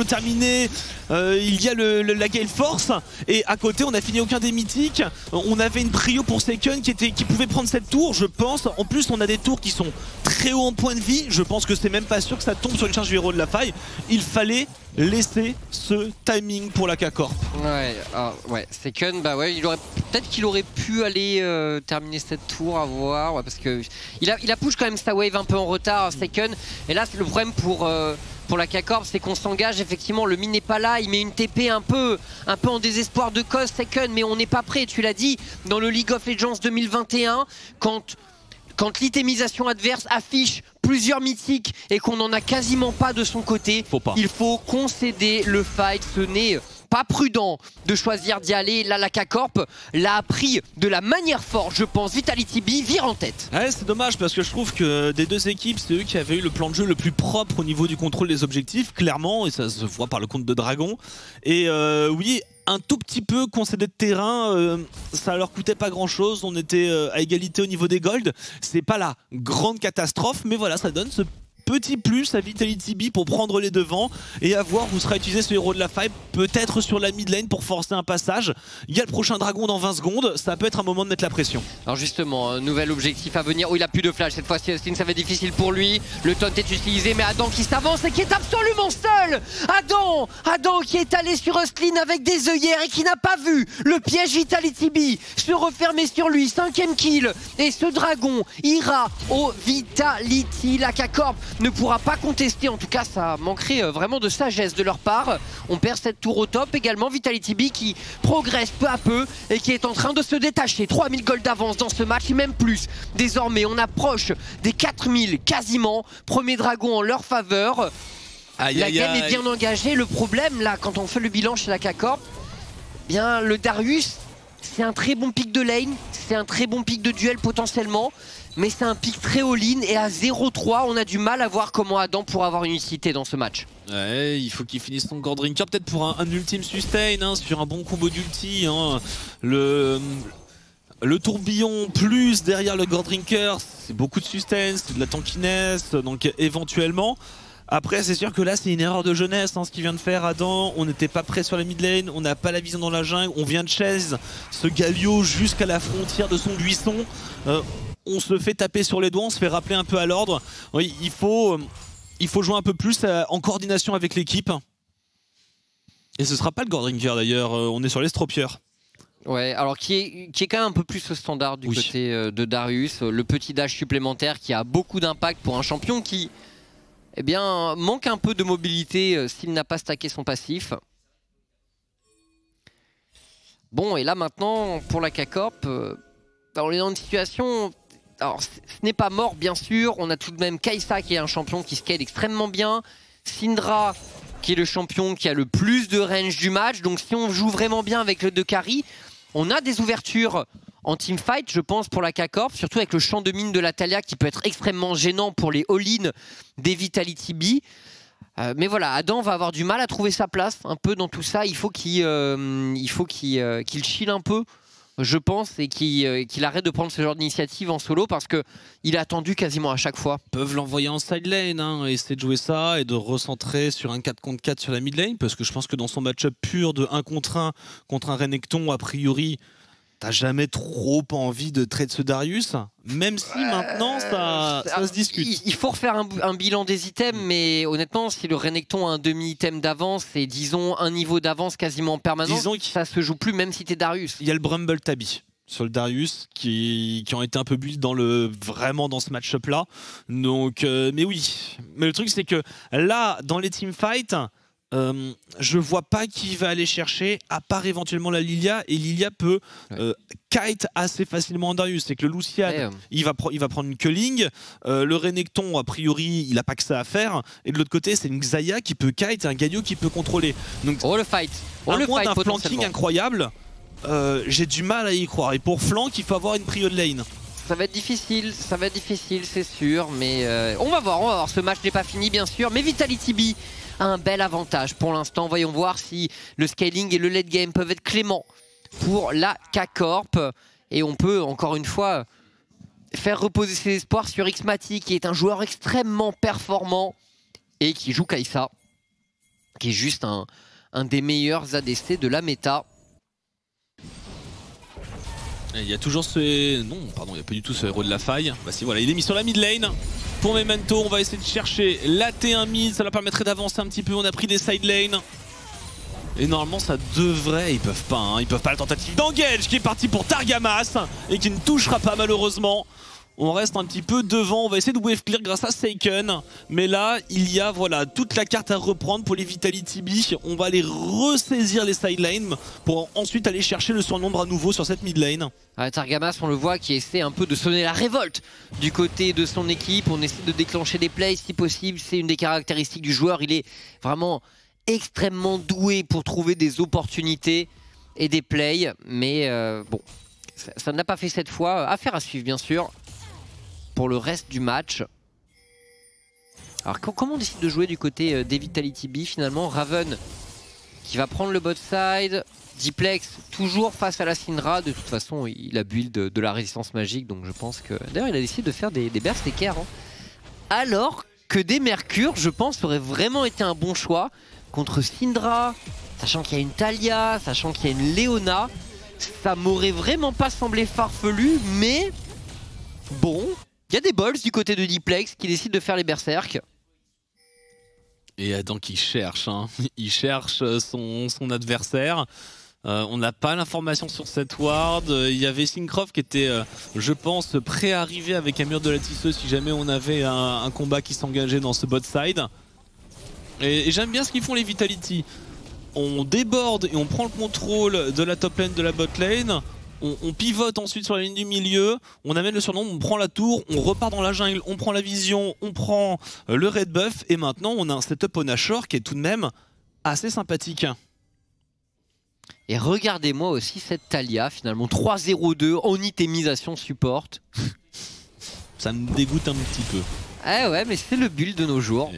[SPEAKER 1] terminé, euh, il y a le, la Gale Force. Et à côté, on a fini aucun des mythiques. On avait une prio pour Seiken qui, était, qui pouvait prendre cette tour, je pense. En plus, on a des tours qui sont très hauts en point de vie. Je pense que c'est même pas sûr que ça tombe sur une charge du héros de la faille. Il fallait laisser ce timing pour la K-Corp.
[SPEAKER 2] Ouais, ah, ouais, Seiken, bah ouais, il aurait peut-être qu'il aurait pu aller euh, terminer cette tour à voir, parce que il a, il a push quand même sa wave un peu en retard, Seiken. Et là, le problème pour. Euh, pour la K-Corp, c'est qu'on s'engage effectivement, le mine n'est pas là, il met une TP un peu, un peu en désespoir de cause, Seiken, mais on n'est pas prêt, tu l'as dit, dans le League of Legends 2021, quand quand l'itémisation adverse affiche plusieurs mythiques et qu'on n'en a quasiment pas de son côté, il faut concéder le fight. Ce n'est pas prudent de choisir d'y aller. La K-Corp l'a appris de la manière forte, je pense. Vitality B vire en tête.
[SPEAKER 1] Ouais, c'est dommage parce que je trouve que des deux équipes, c'est eux qui avaient eu le plan de jeu le plus propre au niveau du contrôle des objectifs, clairement, et ça se voit par le compte de Dragon. Et euh, oui, un tout petit peu concédé de terrain, euh, ça leur coûtait pas grand chose, on était euh, à égalité au niveau des golds, c'est pas la grande catastrophe, mais voilà, ça donne ce petit plus à Vitality B pour prendre les devants et à voir où sera utilisé ce héros de la faille, peut-être sur la mid lane pour forcer un passage. Il y a le prochain dragon dans 20 secondes, ça peut être un moment de mettre la pression.
[SPEAKER 2] Alors justement, un nouvel objectif à venir. Oh, il a plus de flash cette fois-ci, Austin, ça va être difficile pour lui. Le taunt est utilisé, mais Adam qui s'avance et qui est absolument seul Adam Adam qui est allé sur Austin avec des œillères et qui n'a pas vu le piège Vitality B se refermer sur lui. Cinquième kill. Et ce dragon ira au Vitality. La ne pourra pas contester. En tout cas, ça manquerait euh, vraiment de sagesse de leur part. On perd cette tour au top. Également, Vitality B qui progresse peu à peu et qui est en train de se détacher. 3000 gold d'avance dans ce match et même plus. Désormais, on approche des 4000 quasiment. Premier dragon en leur faveur. la game est bien engagée. Le problème, là, quand on fait le bilan chez la K-Corp, bien, le Darius, c'est un très bon pic de lane. C'est un très bon pic de duel potentiellement mais c'est un pic très all-in et à 0-3 on a du mal à voir comment Adam pourra avoir une utilité dans ce match.
[SPEAKER 1] Ouais, il faut qu'il finisse son Gordrinker peut-être pour un, ultime sustain hein, sur un bon combo d'ulti. Hein. Le, le tourbillon plus derrière le Gordrinker, c'est beaucoup de sustain, c'est de la tankiness, donc éventuellement. Après, c'est sûr que là, c'est une erreur de jeunesse, hein, ce qu'il vient de faire Adam. On n'était pas prêt sur la mid lane, on n'a pas la vision dans la jungle, on vient de chaise ce Galio jusqu'à la frontière de son buisson. Euh, on se fait taper sur les doigts, on se fait rappeler un peu à l'ordre. Oui, il faut, euh, il faut jouer un peu plus euh, en coordination avec l'équipe. Et ce sera pas le Gordringer d'ailleurs, euh, on est sur l'Estropier.
[SPEAKER 2] Ouais, alors qui est, qui est quand même un peu plus au standard du côté de Darius. Le petit dash supplémentaire qui a beaucoup d'impact pour un champion qui eh bien, manque un peu de mobilité s'il n'a pas stacké son passif. Bon, et là maintenant, pour la K-Corp, on est dans une situation alors ce n'est pas mort bien sûr, on a tout de même Kaisa qui est un champion qui scale extrêmement bien, Syndra qui est le champion qui a le plus de range du match, donc si on joue vraiment bien avec le 2 carry, on a des ouvertures en teamfight, je pense, pour la K-Corp, surtout avec le champ de mine de la Talia qui peut être extrêmement gênant pour les all-in des Vitality B. Euh, mais voilà, Adam va avoir du mal à trouver sa place un peu dans tout ça. Il faut qu'il euh, euh, chill un peu je pense, et euh, qu'il arrête de prendre ce genre d'initiative en solo parce qu'il est attendu quasiment à chaque fois.
[SPEAKER 1] Ils peuvent l'envoyer en side lane, hein, essayer de jouer ça et de recentrer sur un 4 contre 4 sur la mid lane parce que je pense que dans son match-up pur de 1 contre 1 contre un Renekton, a priori, T'as jamais trop envie de traiter ce Darius Même si maintenant ça, se discute.
[SPEAKER 2] Il faut refaire un, bilan des items, mais honnêtement, si le Renekton a un demi-item d'avance et disons un niveau d'avance quasiment permanent, disons ça se joue plus même si t'es Darius.
[SPEAKER 1] Il y a le Brumble Tabi sur le Darius qui, qui ont été un peu build dans le vraiment dans ce match-up là. Donc, euh, mais oui. Mais le truc c'est que là, dans les teamfights, euh, je vois pas qui va aller chercher, à part éventuellement la Lilia, et Lilia peut
[SPEAKER 2] Ouais.
[SPEAKER 1] euh, kite assez facilement en Darius. C'est que le Lucian,
[SPEAKER 2] Ouais,
[SPEAKER 1] il, va pro- il va prendre une culling, euh, le Renekton, a priori, il a pas que ça à faire, et de l'autre côté, c'est une Xayah qui peut kite et un Galio qui peut contrôler. Donc,
[SPEAKER 2] Oh le fight Oh
[SPEAKER 1] à
[SPEAKER 2] le fight
[SPEAKER 1] d'un flanking incroyable, euh, j'ai du mal à y croire. Et pour flank, il faut avoir une prio de lane.
[SPEAKER 2] Ça va être difficile, ça va être difficile, c'est sûr, mais on va voir, on va voir. Ce match n'est pas fini, bien sûr, mais Vitality B un bel avantage pour l'instant. Voyons voir si le scaling et le late game peuvent être cléments pour la K-Corp. Et on peut, encore une fois, faire reposer ses espoirs sur Xmati, qui est un joueur extrêmement performant et qui joue Kaisa, qui est juste un, un des meilleurs ADC de la méta.
[SPEAKER 1] Il y a toujours ce... Non, pardon, il n'y a pas du tout ce héros de la faille. Bah si, voilà, il est mis sur la mid lane. Pour Memento, on va essayer de chercher la T1 mid. Ça leur permettrait d'avancer un petit peu. On a pris des side lanes. Et normalement, ça devrait... Ils peuvent pas, hein. Ils peuvent pas la tentative d'engage qui est parti pour Targamas et qui ne touchera pas malheureusement. On reste un petit peu devant, on va essayer de wave clear grâce à Seiken. Mais là, il y a voilà toute la carte à reprendre pour les Vitality B. On va aller ressaisir les side lanes pour ensuite aller chercher le surnombre à nouveau sur cette mid lane.
[SPEAKER 2] Targamas, on le voit, qui essaie un peu de sonner la révolte du côté de son équipe. On essaie de déclencher des plays si possible. C'est une des caractéristiques du joueur. Il est vraiment extrêmement doué pour trouver des opportunités et des plays. Mais euh, bon, ça, l'a pas fait cette fois. Affaire à suivre, bien sûr, pour le reste du match. Alors, co- comment on décide de jouer du côté euh, des Vitality B Finalement, Raven qui va prendre le bot side. Diplex toujours face à la Syndra. De toute façon, il a build de, la résistance magique. Donc je pense que. D'ailleurs, il a décidé de faire des, des berserkers. hein. Alors que des Mercure, je pense, aurait vraiment été un bon choix contre Syndra. Sachant qu'il y a une Talia, sachant qu'il y a une Leona. Ça m'aurait vraiment pas semblé farfelu, mais. Bon. Il y a des balls du côté de Diplex qui décident de faire les berserks.
[SPEAKER 1] Et Adam qui cherche, hein. il cherche son, son adversaire. Euh, on n'a pas l'information sur cette ward. Euh, Il y avait Syncroft qui était, euh, je pense, prêt à arriver avec un mur de la tisseuse si jamais on avait un, combat qui s'engageait dans ce bot side. Et j'aime bien ce qu'ils font les Vitality. On déborde et on prend le contrôle de la top lane, de la bot lane. On, on pivote ensuite sur la ligne du milieu, on amène le surnom, on prend la tour, on repart dans la jungle, on prend la vision, on prend euh, le red buff et maintenant on a un setup au Nashor qui est tout de même assez sympathique.
[SPEAKER 2] Et regardez-moi aussi cette Talia, finalement 3-0-2 en itemisation support.
[SPEAKER 1] Ça me dégoûte un petit peu.
[SPEAKER 2] Ah ouais, mais c'est le build de nos jours.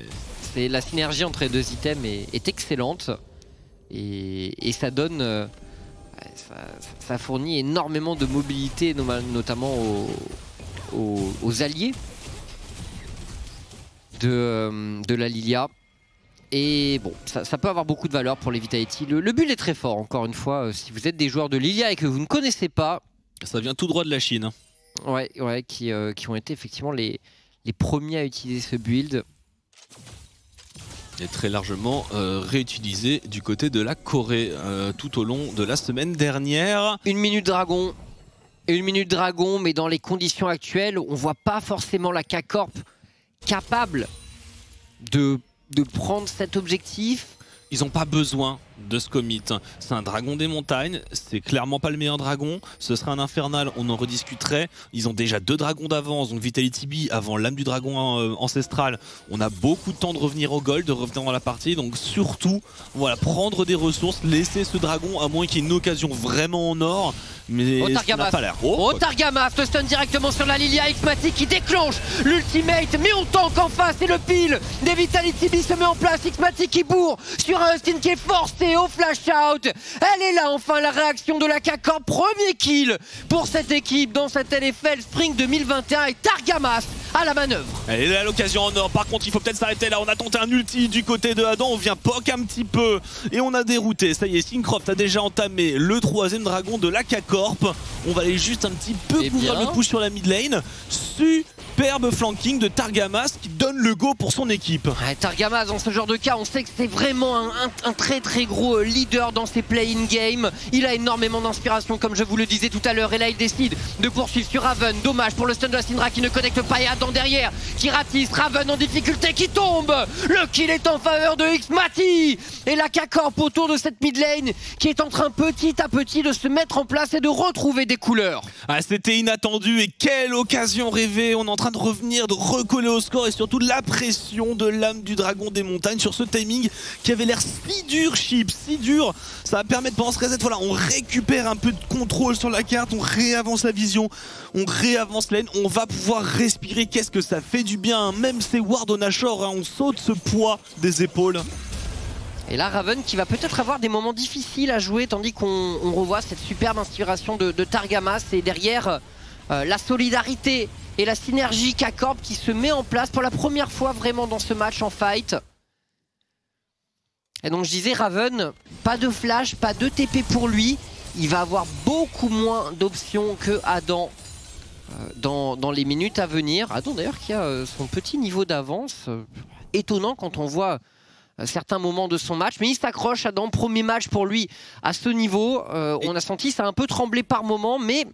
[SPEAKER 2] C'est la synergie entre les deux items est, est excellente et, et ça donne, euh, ça, ça fournit énormément de mobilité, notamment aux, aux- aux alliés de, euh, de la Lilia. Et bon, ça, ça peut avoir beaucoup de valeur pour les Vitality. Le, le build est très fort, encore une fois. euh, si vous êtes des joueurs de Lilia et que vous ne connaissez pas,
[SPEAKER 1] Ça vient tout droit de la Chine.
[SPEAKER 2] Ouais, ouais, qui, euh, qui ont été effectivement les, les premiers à utiliser ce build.
[SPEAKER 1] Et très largement euh, réutilisé du côté de la Corée euh, tout au long de la semaine dernière.
[SPEAKER 2] Une minute dragon. Une minute dragon, mais dans les conditions actuelles, on voit pas forcément la K-Corp capable de, de prendre cet objectif.
[SPEAKER 1] Ils n'ont pas besoin de ce commit. C'est un dragon des montagnes, c'est clairement pas le meilleur dragon. Ce serait un infernal, on en rediscuterait. Ils ont déjà deux dragons d'avance, donc Vitality B avant l'âme du dragon euh, ancestral. On a beaucoup de temps de revenir au gold, de revenir dans la partie, donc surtout, voilà, prendre des ressources, laisser ce dragon à moins qu'il y ait une occasion vraiment en or. Mais
[SPEAKER 2] Oh,
[SPEAKER 1] ça
[SPEAKER 2] Targamas.
[SPEAKER 1] n'a pas l'air.
[SPEAKER 2] Oh, Targamas, le stun directement sur la Lilia Xmatic qui déclenche l'ultimate, mais on tank en face et le pile des Vitality B se met en place. Xmatic qui bourre sur un Austin qui est forcé au flash out. Elle est là enfin la réaction de la K-Corp. Premier kill pour cette équipe dans cette LFL Spring 2021 et Targamas à la manœuvre.
[SPEAKER 1] Elle est là l'occasion en or. Par contre, il faut peut-être s'arrêter là. On a tenté un ulti du côté de Adam. On vient poke un petit peu et on a dérouté. Ça y est, Syncroft a déjà entamé le troisième dragon de la K-Corp. On va aller juste un petit peu
[SPEAKER 2] Eh
[SPEAKER 1] couvrir le push sur la mid lane. Superbe flanking de Targamas qui donne le go pour son équipe.
[SPEAKER 2] Ouais, Targamas, dans ce genre de cas, on sait que c'est vraiment un, un- un très très gros euh, leader dans ses play-in game. Il a énormément d'inspiration, comme je vous le disais tout à l'heure. Et là, il décide de poursuivre sur Raven. Dommage pour le stun de la Syndra qui ne connecte pas et Adam derrière qui ratisse. Raven en difficulté qui tombe. Le kill est en faveur de X-Mati. Et la K-Corp autour de cette mid lane qui est en train petit à petit de se mettre en place et de retrouver des couleurs.
[SPEAKER 1] Ah, C'était inattendu et quelle occasion rêvée. On est en train de revenir, de recoller au score et surtout la pression de l'âme du dragon des montagnes sur ce timing qui avait l'air si dur, Chip, si dur. Ça va permettre pendant ce reset, voilà, on récupère un peu de contrôle sur la carte, on réavance la vision, on réavance lane, on va pouvoir respirer. Qu'est-ce que ça fait du bien, hein. même c'est Ward on Ashore, hein, on saute ce poids des épaules.
[SPEAKER 2] Et là, Raven qui va peut-être avoir des moments difficiles à jouer, tandis qu'on on revoit cette superbe inspiration de, de Targamas. Et derrière, euh, la solidarité et la synergie K-Corp qui se met en place pour la première fois vraiment dans ce match en fight. Et donc je disais, Raven, pas de flash, pas de TP pour lui. Il va avoir beaucoup moins d'options que Adam euh, dans, dans les minutes à venir. Adam d'ailleurs qui a euh, son petit niveau d'avance. étonnant quand on voit euh, certains moments de son match, mais il s'accroche à dans premier match pour lui à ce niveau. Euh, on a senti ça a un peu tremblé par moment, mais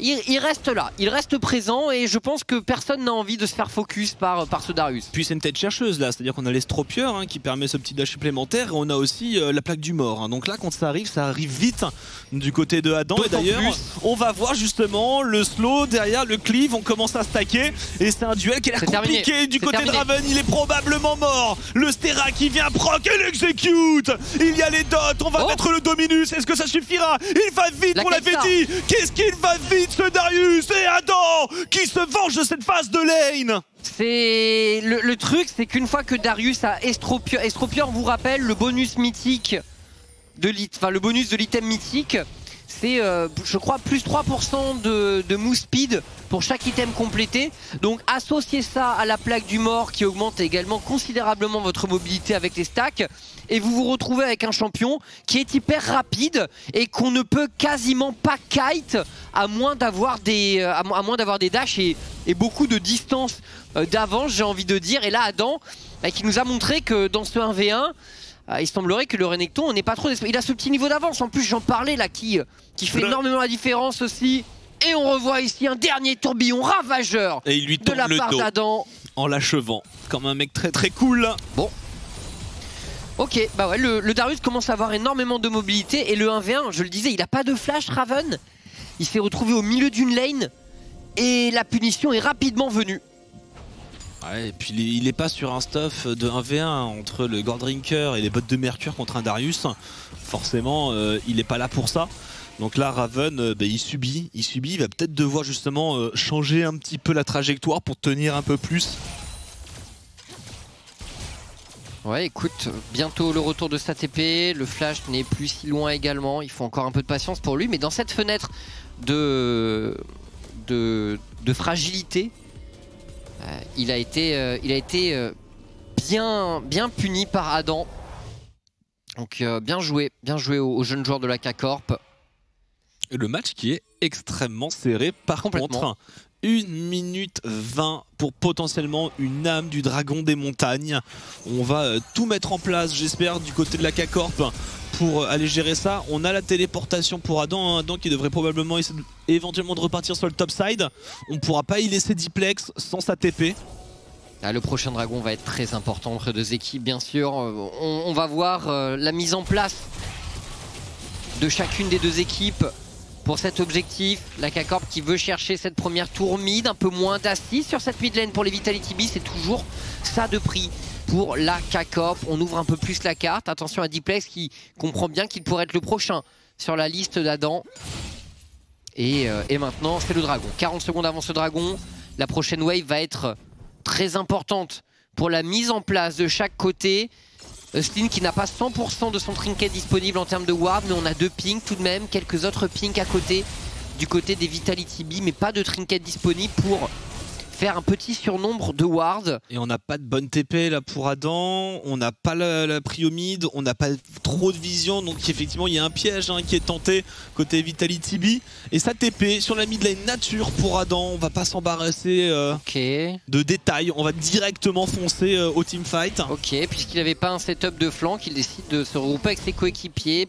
[SPEAKER 2] il, il reste là, il reste présent et je pense que personne n'a envie de se faire focus par, par ce Darius.
[SPEAKER 1] Puis c'est une tête chercheuse là, c'est-à-dire qu'on a l'estropieur hein, qui permet ce petit dash supplémentaire et on a aussi euh, la plaque du mort. hein. Donc là quand ça arrive, ça arrive vite du côté de Adam et d'ailleurs on va voir justement le slow derrière le cleave, on commence à stacker et c'est un duel qui a l'air
[SPEAKER 2] terminé.
[SPEAKER 1] compliqué du côté
[SPEAKER 2] terminé.
[SPEAKER 1] de Raven, il est probablement mort. Le Stera qui vient proc et l'exécute. Il y a les dots, on va
[SPEAKER 2] Oh.
[SPEAKER 1] mettre le Dominus, est-ce que ça suffira? Il va vite,
[SPEAKER 2] La
[SPEAKER 1] on l'avait dit. Qu'est-ce qu'il va vite? Darius et Adam qui se venge de cette phase de lane.
[SPEAKER 2] C'est le, truc, c'est qu'une fois que Darius a Estropieur, Estropieur vous rappelle le bonus mythique de l'it- enfin le bonus de l'item mythique, euh, je crois plus 3% de, de speed pour chaque item complété. Donc associez ça à la plaque du mort qui augmente également considérablement votre mobilité avec les stacks et vous vous retrouvez avec un champion qui est hyper rapide et qu'on ne peut quasiment pas kite à moins d'avoir des euh, à mo- à moins des dashs et, beaucoup de distance euh, d'avance j'ai envie de dire et là Adam bah, qui nous a montré que dans ce 1v1 euh, il semblerait que le Renekton n'est pas trop il a ce petit niveau d'avance en plus j'en parlais là qui qui fait énormément la différence aussi et on revoit ici un dernier tourbillon ravageur
[SPEAKER 1] Et il lui
[SPEAKER 2] de la
[SPEAKER 1] le
[SPEAKER 2] part d'Adam
[SPEAKER 1] en l'achevant. Comme un mec très très cool.
[SPEAKER 2] Ok, bah ouais, le, le Darius commence à avoir énormément de mobilité et le 1v1, je le disais, il a pas de flash Raven. Il s'est retrouvé au milieu d'une lane et la punition est rapidement venue.
[SPEAKER 1] Et puis il est- pas sur un stuff de 1v1 entre le Gordrinker et les bottes de Mercure contre un Darius. Forcément, euh, il est pas là pour ça. Donc là, Raven, euh, bah, il subit, il subit, il va peut-être devoir justement euh, changer un petit peu la trajectoire pour tenir un peu plus.
[SPEAKER 2] Ouais, écoute, bientôt le retour de sa TP, le flash n'est plus si loin également, il faut encore un peu de patience pour lui, mais dans cette fenêtre de, fragilité, il a été, euh, il a été euh, bien, bien puni par Adam. Donc euh, bien joué, bien joué aux, aux jeunes joueurs de la K-Corp.
[SPEAKER 1] Le match qui est extrêmement serré. Par contre, 1 minute 20 pour potentiellement une âme du dragon des montagnes. On va euh, tout mettre en place, j'espère, du côté de la K-Corp pour euh, aller gérer ça. On a la téléportation pour Adam, hein, Adam qui devrait probablement essayer éventuellement de repartir sur le top side. On pourra pas y laisser Diplex sans sa TP.
[SPEAKER 2] Ah, le prochain dragon va être très important entre deux équipes, bien sûr. Euh, On, va voir la mise en place de chacune des deux équipes pour cet objectif. La K-Corp qui veut chercher cette première tour mid, un peu moins d'assises sur cette mid lane pour les Vitality B, c'est toujours ça de prix. Pour la K-Corp, on ouvre un peu plus la carte. Attention à Diplex qui comprend bien qu'il pourrait être le prochain sur la liste d'Adam. Et, euh, et maintenant, c'est le dragon. 40 secondes avant ce dragon, la prochaine wave va être très importante pour la mise en place de chaque côté. Slin qui n'a pas 100% de son trinket disponible en termes de ward, mais on a deux pings tout de même, quelques autres pings à côté du côté des Vitality B, mais pas de trinket disponible pour faire un petit surnombre de ward.
[SPEAKER 1] Et on n'a pas de bonne TP là pour Adam, on n'a pas la, la mid, on n'a pas trop de vision, donc effectivement il y a un piège hein, qui est tenté côté Vitality B. Et ça TP sur la mid lane nature pour Adam, on va pas s'embarrasser euh, de détails, on va directement foncer euh, au teamfight.
[SPEAKER 2] Ok, puisqu'il n'avait pas un setup de flanc, il décide de se regrouper avec ses coéquipiers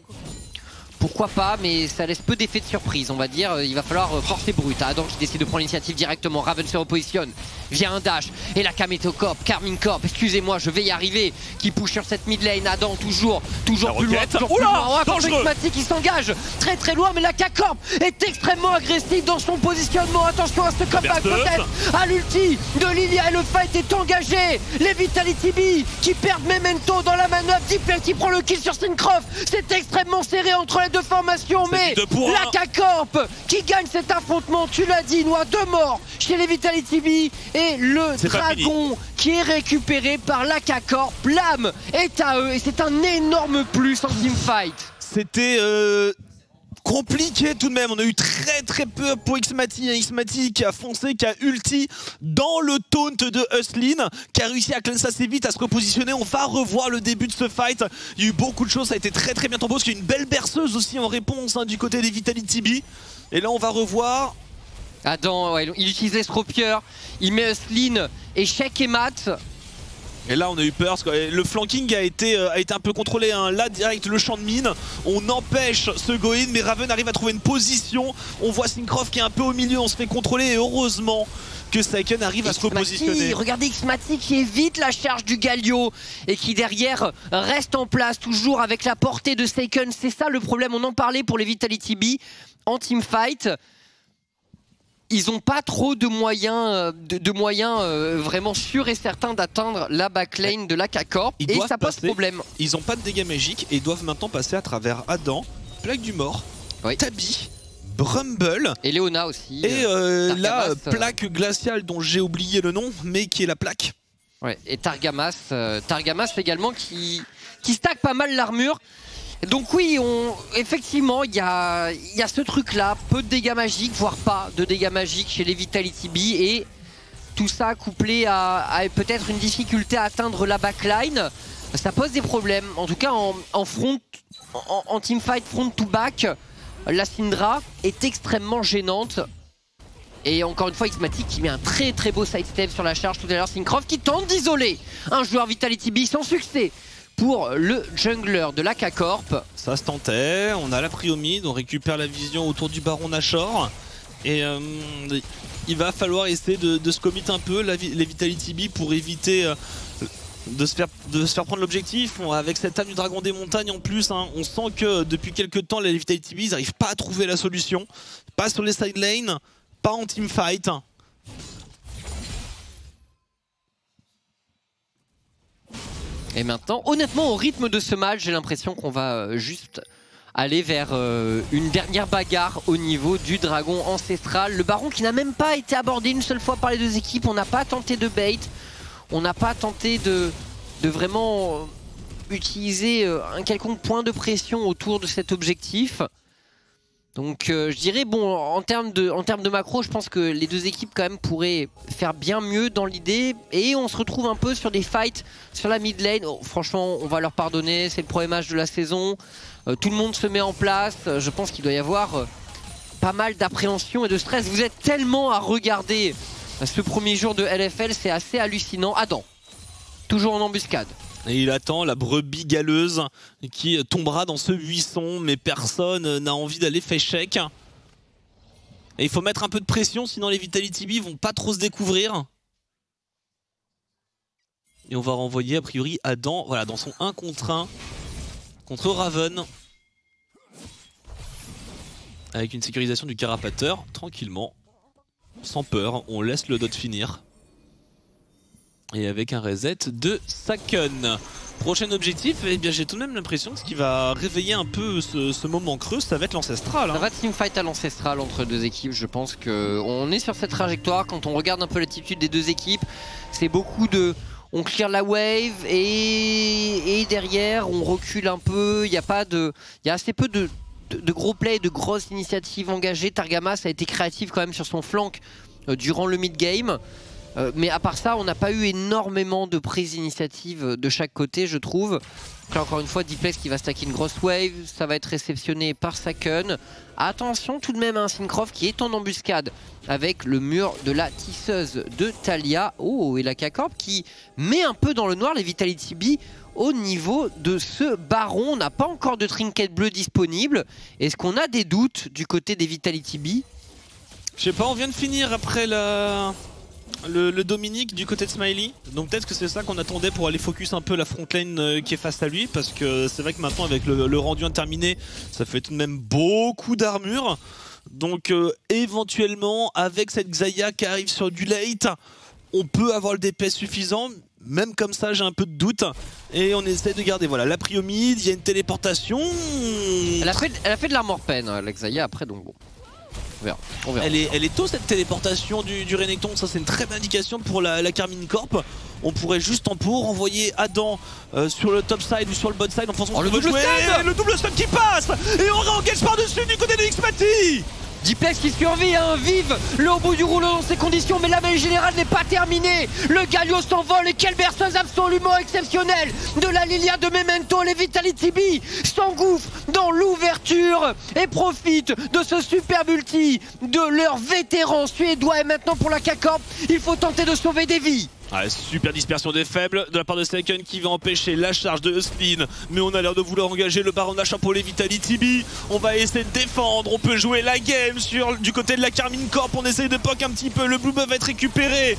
[SPEAKER 2] pourquoi pas, mais ça laisse peu d'effet de surprise, on va dire. Il va falloir forcer brut. Adam qui décide de prendre l'initiative directement. Raven se repositionne via un dash. Et la Kameto Corp, Carmine Corp, excusez-moi, je vais y arriver. Qui push sur cette mid lane. Adam toujours, toujours plus loin. Toujours plus loin. Oh, qui s'engage très très loin, mais la K-Corp est extrêmement agressive dans son positionnement. Attention à ce comeback peut-être à l'ulti de Lilia et le fight est engagé. Les Vitality B qui perdent Memento dans la manœuvre. Deep qui prend le kill sur Syncroft. C'est extrêmement serré entre les deux formations, mais la K-Corp qui gagne cet affrontement, tu l'as dit, Noix, deux morts chez les Vitality B et le dragon qui est récupéré par la K-Corp. L'âme est à eux et c'est un énorme plus en teamfight.
[SPEAKER 1] C'était euh, compliqué tout de même. On a eu très très peu pour Xmati. Hein. Xmati qui a foncé, qui a ulti dans le taunt de Huslin, qui a réussi à cleanse assez vite, à se repositionner. On va revoir le début de ce fight. Il y a eu beaucoup de choses, ça a été très très bien tombé. Parce qu'il y a une belle berceuse aussi en réponse hein, du côté des Vitality B. Et là on va revoir
[SPEAKER 2] Adam, il utilise l'estropieur, il met Huslin, échec et mat.
[SPEAKER 1] Et là on a eu peur, le flanking a été, euh, a été un peu contrôlé, hein. là direct le champ de mine, on empêche ce go-in mais Raven arrive à trouver une position, on voit Syncroft qui est un peu au milieu, on se fait contrôler et heureusement que Saiken arrive à se repositionner.
[SPEAKER 2] Regardez Xmati qui évite la charge du Galio et qui derrière reste en place toujours avec la portée de Saiken, c'est ça le problème, on en parlait pour les Vitality B en teamfight ils n'ont pas trop de moyens, euh, de, moyens euh, vraiment sûrs et certains d'atteindre la backline de la K-Corp et ça pose problème.
[SPEAKER 1] Ils n'ont pas de dégâts magiques et doivent maintenant passer à travers Adam, Plaque du Mort, Tabi, Brumble
[SPEAKER 2] et Léona aussi.
[SPEAKER 1] Et euh, la plaque glaciale dont j'ai oublié le nom, mais qui est la plaque.
[SPEAKER 2] Ouais, et Targamas, Targamas également qui, qui stack pas mal l'armure. Donc oui, effectivement, il y a, ce truc-là, peu de dégâts magiques, voire pas de dégâts magiques chez les Vitality B, et tout ça couplé à, peut-être une difficulté à atteindre la backline, ça pose des problèmes. En tout cas, en, front, en, teamfight front to back, la Syndra est extrêmement gênante. Et encore une fois, Xmatic qui met un très très beau sidestep sur la charge tout à l'heure. Syncroft qui tente d'isoler un joueur Vitality B sans succès pour le jungler de la K-Corp.
[SPEAKER 1] Ça se tentait, on a la mid, on récupère la vision autour du baron Nashor. Et euh, il va falloir essayer de, se commit un peu les Vitality B pour éviter euh, de, se faire, prendre l'objectif. Avec cette âme du dragon des montagnes en plus, hein, on sent que depuis quelques temps les Vitality B n'arrivent pas à trouver la solution. Pas sur les side lanes, pas en teamfight.
[SPEAKER 2] Et maintenant, honnêtement, au rythme de ce match, j'ai l'impression qu'on va euh, juste aller vers euh, une dernière bagarre au niveau du dragon ancestral. Le baron qui n'a même pas été abordé une seule fois par les deux équipes. On n'a pas tenté de bait. On n'a pas tenté de, vraiment euh, utiliser un quelconque point de pression autour de cet objectif. Donc euh, je dirais, bon, en termes, de, termes de macro, je pense que les deux équipes quand même pourraient faire bien mieux dans l'idée. Et on se retrouve un peu sur des fights sur la mid lane. Oh, franchement, on va leur pardonner, c'est le premier match de la saison. Euh, tout le monde se met en place. Je pense qu'il doit y avoir euh, pas mal d'appréhension et de stress. Vous êtes tellement à regarder ce premier jour de LFL, c'est assez hallucinant. Adam, toujours en embuscade.
[SPEAKER 1] Et il attend la brebis galeuse qui tombera dans ce buisson, mais personne n'a envie d'aller faire chèque. Et il faut mettre un peu de pression, sinon les Vitality B vont pas trop se découvrir. Et on va renvoyer a priori Adam voilà, dans son 1 contre 1 contre Raven. Avec une sécurisation du carapateur, tranquillement, sans peur, on laisse le dot finir et avec un reset de Saken. Prochain objectif, eh bien j'ai tout de même l'impression que ce qui va réveiller un peu ce, moment creux, ça va être l'ancestral.
[SPEAKER 2] Hein. Ça va être teamfight à l'ancestral entre deux équipes, je pense qu'on est sur cette trajectoire, quand on regarde un peu l'attitude des deux équipes, c'est beaucoup de... On clear la wave et, derrière on recule un peu, il y a pas de... Il y a assez peu de, de, gros plays, de grosses initiatives engagées. Targamas a été créatif quand même sur son flanc euh, durant le mid-game. Euh, mais à part ça, on n'a pas eu énormément de prises d'initiative de chaque côté, je trouve. Là, encore une fois, Diplex qui va stacker une grosse wave, ça va être réceptionné par Saken. Attention tout de même à un Syncroft qui est en embuscade avec le mur de la tisseuse de Talia. Oh, et la K-Corp qui met un peu dans le noir les Vitality B au niveau de ce baron. On n'a pas encore de trinket bleu disponible. Est-ce qu'on a des doutes du côté des Vitality B
[SPEAKER 1] Je sais pas, on vient de finir après la le, Dominique du côté de Smiley. Donc peut-être que c'est ça qu'on attendait pour aller focus un peu la frontline euh, qui est face à lui. Parce que c'est vrai que maintenant avec le, rendu interminé, ça fait tout de même beaucoup d'armure. Donc euh, éventuellement avec cette Xayah qui arrive sur du late, on peut avoir le DPS suffisant. Même comme ça, j'ai un peu de doute. Et on essaie de garder voilà, la priomide, il y a une téléportation.
[SPEAKER 2] Elle a fait, de l'armor pen, la Xayah, après, donc bon.
[SPEAKER 1] Elle, est, elle est tôt cette téléportation du, du Renekton, ça c'est une très bonne indication pour la, Carmine Corp. On pourrait juste en pour envoyer Adam euh, sur le top side ou sur le bot side en pensant oh,
[SPEAKER 2] le double
[SPEAKER 1] jouer. Le double stun qui passe Et on re-engage par-dessus du côté de Xpati
[SPEAKER 2] Diplex qui survit, hein, vive le haut bout du rouleau dans ces conditions, mais la mêlée générale n'est pas terminée. Le Galio s'envole et quelle berceuse absolument exceptionnelle de la Lilia de Memento. Les Vitality B s'engouffrent dans l'ouverture et profitent de ce super multi de leur vétéran suédois. Et maintenant pour la K-Corp, il faut tenter de sauver des vies.
[SPEAKER 1] Ah, super dispersion des faibles de la part de Seiken qui va empêcher la charge de Hustlin. Mais on a l'air de vouloir engager le baron d'achat pour les Vitality B. On va essayer de défendre. On peut jouer la game sur du côté de la Carmine Corp. On essaye de poke un petit peu. Le Blue Buff va être récupéré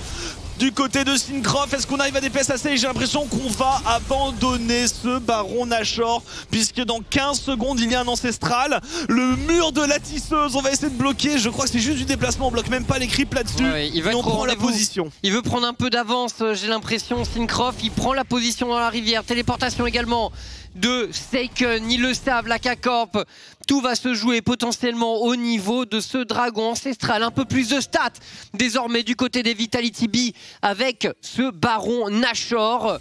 [SPEAKER 1] du côté de Syncroft. Est-ce qu'on arrive à des assez J'ai l'impression qu'on va abandonner ce Baron Nashor puisque dans 15 secondes il y a un ancestral. Le mur de la tisseuse, on va essayer de bloquer. Je crois que c'est juste du déplacement, on bloque même pas les creeps là-dessus.
[SPEAKER 2] il va
[SPEAKER 1] on prend la position.
[SPEAKER 2] Il veut prendre un peu d'avance, j'ai l'impression. Syncroft, il prend la position dans la rivière. Téléportation également de Seiken. Ils le savent, la K-Corp. Tout va se jouer potentiellement au niveau de ce dragon ancestral. Un peu plus de stats désormais du côté des Vitality B avec ce baron Nashor.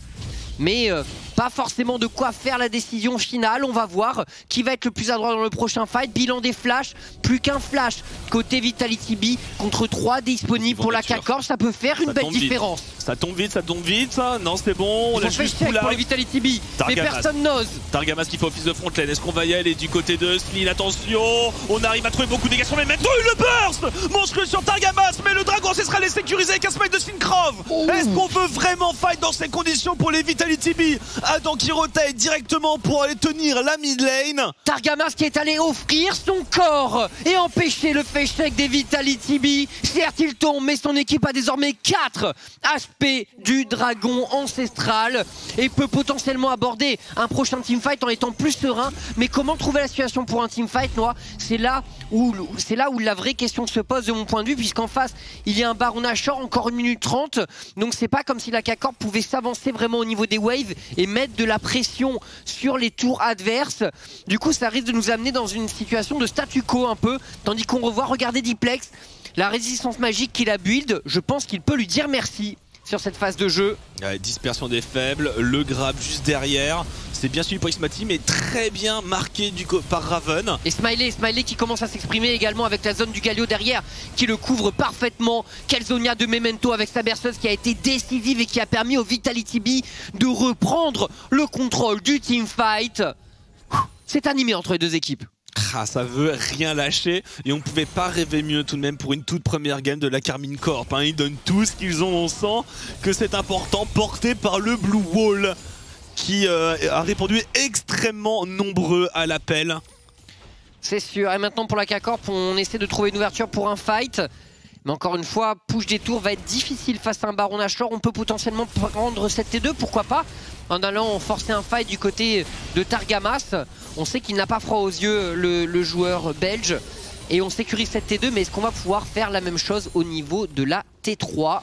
[SPEAKER 2] Mais euh, pas forcément de quoi faire la décision finale. On va voir qui va être le plus adroit dans le prochain fight. Bilan des flashs, plus qu'un flash côté Vitality B contre 3 disponibles pour la K-Corp. Ça peut faire une belle différence.
[SPEAKER 1] Ça tombe vite, ça tombe vite, ça. Non, c'est bon. On
[SPEAKER 2] a juste pour les Vitality B. Mais personne n'ose.
[SPEAKER 1] Targamas qui fait office de front lane. Est-ce qu'on va y aller du côté de Slin Attention. On arrive à trouver beaucoup de dégâts sur les mêmes. le burst Monstrueux sur Targamas. Mais le dragon, ce sera les sécurisé avec un smite de Syncrov. Est-ce qu'on veut vraiment fight dans ces conditions pour les Vitality B Adam qui rotate directement pour aller tenir la mid lane.
[SPEAKER 2] Targamas qui est allé offrir son corps et empêcher le fake des Vitality B. Certes, il tombe, mais son équipe a désormais 4 du dragon ancestral et peut potentiellement aborder un prochain teamfight en étant plus serein. Mais comment trouver la situation pour un teamfight, Noah C'est là où c'est là où la vraie question se pose de mon point de vue, puisqu'en face, il y a un Baron Nashor, encore 1 minute 30. Donc c'est pas comme si la k pouvait s'avancer vraiment au niveau des waves et mettre de la pression sur les tours adverses. Du coup, ça risque de nous amener dans une situation de statu quo un peu, tandis qu'on revoit, regardez Diplex, la résistance magique qu'il a build, je pense qu'il peut lui dire merci sur cette phase de jeu.
[SPEAKER 1] dispersion des faibles, le grab juste derrière. C'est bien suivi pour Xmati, mais très bien marqué du par Raven.
[SPEAKER 2] Et Smiley, Smiley qui commence à s'exprimer également avec la zone du Galio derrière, qui le couvre parfaitement. Kelzonia de Memento avec sa berceuse qui a été décisive et qui a permis au Vitality B de reprendre le contrôle du teamfight. C'est animé entre les deux équipes.
[SPEAKER 1] Ah, ça veut rien lâcher et on pouvait pas rêver mieux tout de même pour une toute première game de la Carmine Corp. Hein. Ils donnent tout ce qu'ils ont, on sent que c'est important, porté par le Blue Wall qui euh, a répondu extrêmement nombreux à l'appel.
[SPEAKER 2] C'est sûr, et maintenant pour la K-Corp, on essaie de trouver une ouverture pour un fight. Mais encore une fois, push des tours va être difficile face à un Baron Nashor. On peut potentiellement prendre cette T2, pourquoi pas En allant forcer un fight du côté de Targamas. On sait qu'il n'a pas froid aux yeux, le, joueur belge. Et on sécurise cette T2, mais est-ce qu'on va pouvoir faire la même chose au niveau de la T3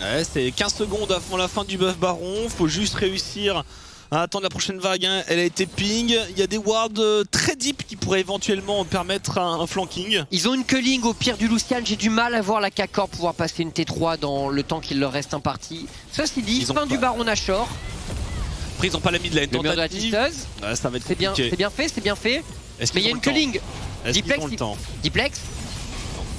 [SPEAKER 1] Ouais, c'est 15 secondes avant la fin du buff baron. Faut juste réussir à attendre la prochaine vague. Hein. Elle a été ping. Il y a des wards euh, très deep qui pourraient éventuellement permettre un, flanking.
[SPEAKER 2] Ils ont une culling au pire du Lucian. J'ai du mal à voir la K-Corp pouvoir passer une T3 dans le temps qu'il leur reste un parti. Ceci dit, fin du baron Nashor.
[SPEAKER 1] Après, ils n'ont pas la mid lane.
[SPEAKER 2] Le de la tisseuse.
[SPEAKER 1] ça va être
[SPEAKER 2] C'est bien, bien fait, c'est bien fait. Mais il y a une culling.
[SPEAKER 1] Diplex,
[SPEAKER 2] Diplex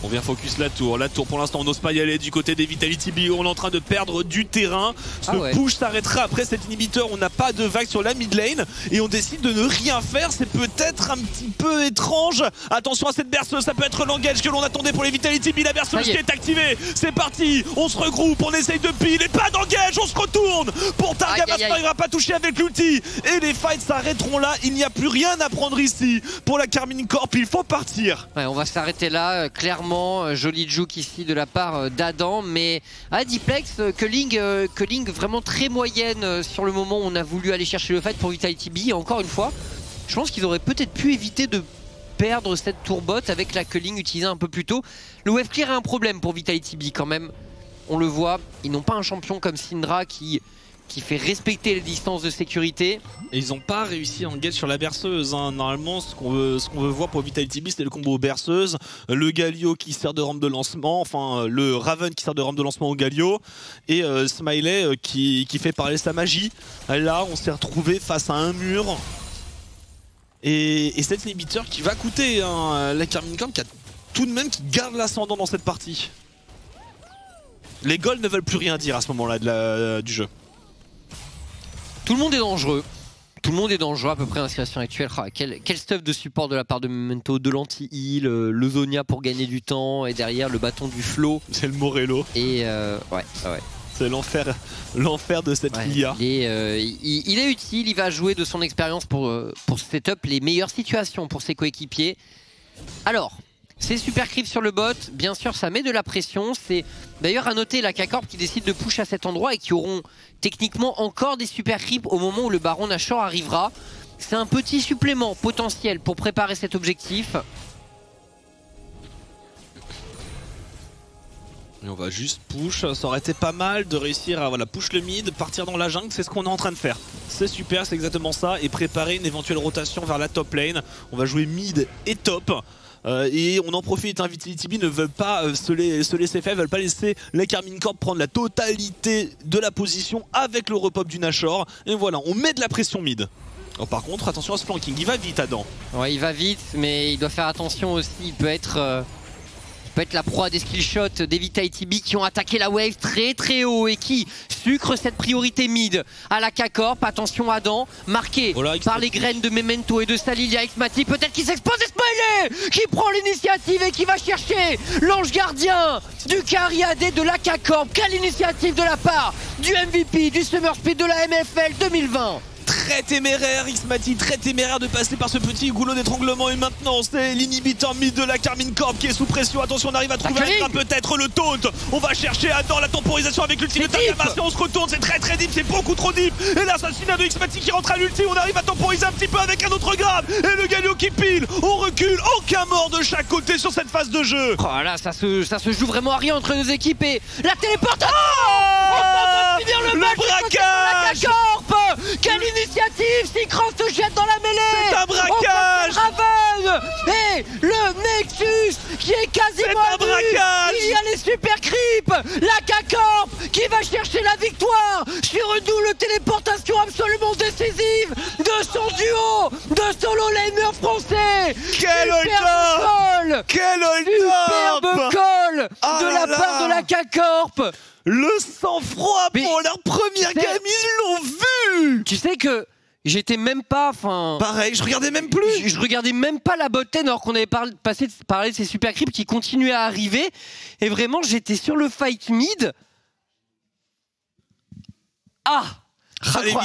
[SPEAKER 1] On vient focus la tour. La tour, pour l'instant, on n'ose pas y aller du côté des Vitality Bio. On est en train de perdre du terrain. Ce
[SPEAKER 2] Ah ouais.
[SPEAKER 1] push s'arrêtera après cet inhibiteur. On n'a pas de vague sur la mid lane. Et on décide de ne rien faire. C'est peut-être un petit peu étrange. Attention à cette berceuse. Ça peut être l'engage que l'on attendait pour les Vitality Bio. La berceuse qui
[SPEAKER 2] est.
[SPEAKER 1] activée. C'est parti. On se regroupe. On essaye de pile. Et pas d'engage. On se retourne. Pour Targamas, va pas toucher avec l'ulti. Et les fights s'arrêteront là. Il n'y a plus rien à prendre ici. Pour la Carmine Corp, il faut partir.
[SPEAKER 2] Ouais, on va s'arrêter là. Euh, Euh, joli juke ici de la part euh, d'Adam. Mais à Diplex, euh, Culling, vraiment très moyenne sur le moment où on a voulu aller chercher le fight pour Vitality B. Encore une fois, je pense qu'ils auraient peut-être pu éviter de perdre cette tourbotte avec la Culling utilisée un peu plus tôt. Le wave clear un problème pour Vitality B quand même. On le voit, ils n'ont pas un champion comme Syndra qui, qui fait respecter les distances de sécurité.
[SPEAKER 1] Et ils n'ont pas réussi à engage sur la berceuse. hein. Normalement, ce qu'on veut, voir pour Vitality Beast, c'est le combo berceuse. Le Galio qui sert de rampe de lancement. Enfin, euh, le Raven qui sert de rampe de lancement au Galio. Et euh, Smiley euh, qui, fait parler sa magie. Là, on s'est retrouvé face à un mur. Et, et cet inhibiteur qui va coûter hein, la Carmine Corp qui a tout de même qui garde l'ascendant dans cette partie. Les Golds ne veulent plus rien dire à ce moment-là la- du jeu.
[SPEAKER 2] Tout le monde est dangereux. Tout le monde est dangereux à peu près dans la situation actuelle. Ah, quel, quel stuff de support de la part de Memento, de l'anti-heal, euh, le Zonia pour gagner du temps et derrière le bâton du flow.
[SPEAKER 1] C'est le Morello.
[SPEAKER 2] Et euh, ouais, ouais.
[SPEAKER 1] C'est l'enfer, l'enfer de cette
[SPEAKER 2] ouais.
[SPEAKER 1] Lilia.
[SPEAKER 2] Il, est, euh, il, il est utile, il va jouer de son expérience pour, pour setup les meilleures situations pour ses coéquipiers. Alors, c'est super creep sur le bot, bien sûr ça met de la pression. C'est d'ailleurs à noter la K-Corp qui décide de push à cet endroit et qui auront techniquement encore des super creeps au moment où le Baron Nashor arrivera. C'est un petit supplément potentiel pour préparer cet objectif.
[SPEAKER 1] Et on va juste push, ça aurait été pas mal de réussir à voilà, push le mid, partir dans la jungle, c'est ce qu'on est en train de faire. C'est super, c'est exactement ça, et préparer une éventuelle rotation vers la top lane. On va jouer mid et top. Euh, et on en profite, hein, Vitality B ne veulent pas euh, se, la- se laisser faire, ils veulent pas laisser les Carmine Corp prendre la totalité de la position avec le repop du Nashor. Et voilà, on met de la pression mid. Par contre, attention à ce flanking, il va vite Adam.
[SPEAKER 2] Ouais, il va vite, mais il doit faire attention aussi. Il peut être, euh, peut être la proie des skill shots des Vitality B qui ont attaqué la wave très très haut et qui sucrent cette priorité mid à la K-Corp. Attention Adam, marqué
[SPEAKER 1] Oh là,
[SPEAKER 2] par les graines de Memento et de Salilia Xmati. Peut-être qu'il s'expose et Smiley qui prend l'initiative et qui va chercher l'ange gardien du Cariadé de la K-Corp. Quelle initiative de la part du MVP du Summer Speed de la MFL 2020
[SPEAKER 1] très téméraire, Xmati, très téméraire de passer par ce petit goulot d'étranglement. Et maintenant, c'est l'inhibiteur mid de la Carmine Corp qui est sous pression. Attention, on arrive à trouver un peut-être le taunt. On va chercher Adam la temporisation avec l'ulti de on se retourne, c'est très très deep, c'est beaucoup trop deep. Et l'assassinat de Xmati qui rentre à l'ulti. On arrive à temporiser un petit peu avec un autre grave. Et le Galio qui pile. On recule. Aucun mort de chaque côté sur cette phase de jeu.
[SPEAKER 2] Oh là, ça se, ça se joue vraiment à rien entre nos équipes et la téléportation On de finir le,
[SPEAKER 1] Le
[SPEAKER 2] match de la Quelle initiative Seacross se jette dans la mêlée.
[SPEAKER 1] C'est un braquage.
[SPEAKER 2] Et le Nexus qui est quasiment
[SPEAKER 1] C'est un braquage.
[SPEAKER 2] Il y a les super creeps. La K-Corp qui va chercher la victoire sur une double téléportation absolument décisive de son duo de solo laner français.
[SPEAKER 1] Quel
[SPEAKER 2] Superbe call
[SPEAKER 1] Quel
[SPEAKER 2] Superbe
[SPEAKER 1] hold-up
[SPEAKER 2] call
[SPEAKER 1] Ah
[SPEAKER 2] de
[SPEAKER 1] là
[SPEAKER 2] la part
[SPEAKER 1] là.
[SPEAKER 2] de la K-Corp.
[SPEAKER 1] Le sang-froid pour leur première game, ils l'ont vu
[SPEAKER 2] Tu sais que j'étais même pas, enfin...
[SPEAKER 1] Pareil, je regardais même plus
[SPEAKER 2] Je, je regardais même pas la botte alors qu'on avait parlé, passé, parlé de ces super creeps qui continuaient à arriver. Et vraiment, j'étais sur le fight mid. Ah.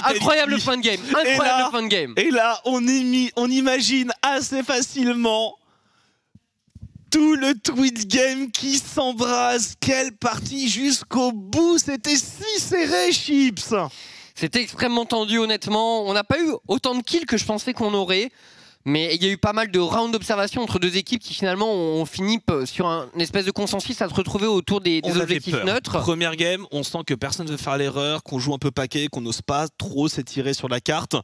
[SPEAKER 2] Incroyable fin de game Incroyable
[SPEAKER 1] là-
[SPEAKER 2] fin de game
[SPEAKER 1] Et là, on, émi- on imagine assez facilement tout le Twitch game qui s'embrase. Quelle partie jusqu'au bout C'était si serré, Chips
[SPEAKER 2] C'était extrêmement tendu, honnêtement. On n'a pas eu autant de kills que je pensais qu'on aurait. Mais il y a eu pas mal de rounds d'observation entre deux équipes qui finalement ont fini sur un une espèce de consensus à se retrouver autour des, des objectifs neutres.
[SPEAKER 1] Première game, on sent que personne ne veut faire l'erreur, qu'on joue un peu paquet, qu'on n'ose pas trop s'étirer sur la carte.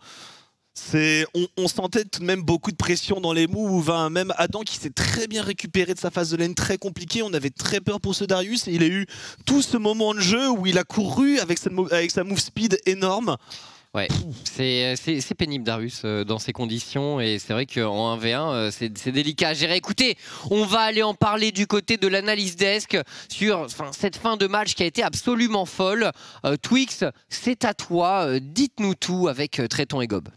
[SPEAKER 1] On, sentait tout de même beaucoup de pression dans les moves. Même Adam qui s'est très bien récupéré de sa phase de lane très compliquée. On avait très peur pour ce Darius et il a eu tout ce moment de jeu où il a couru avec sa, move speed énorme.
[SPEAKER 2] Ouais, c'est pénible Darius euh, dans ces conditions et c'est vrai qu'en 1v1 euh, c'est délicat à gérer. Écoutez, on va aller en parler du côté de l'analyse desk sur cette fin de match qui a été absolument folle. Euh, Twix, c'est à toi, dites-nous tout avec Tréton et Gob.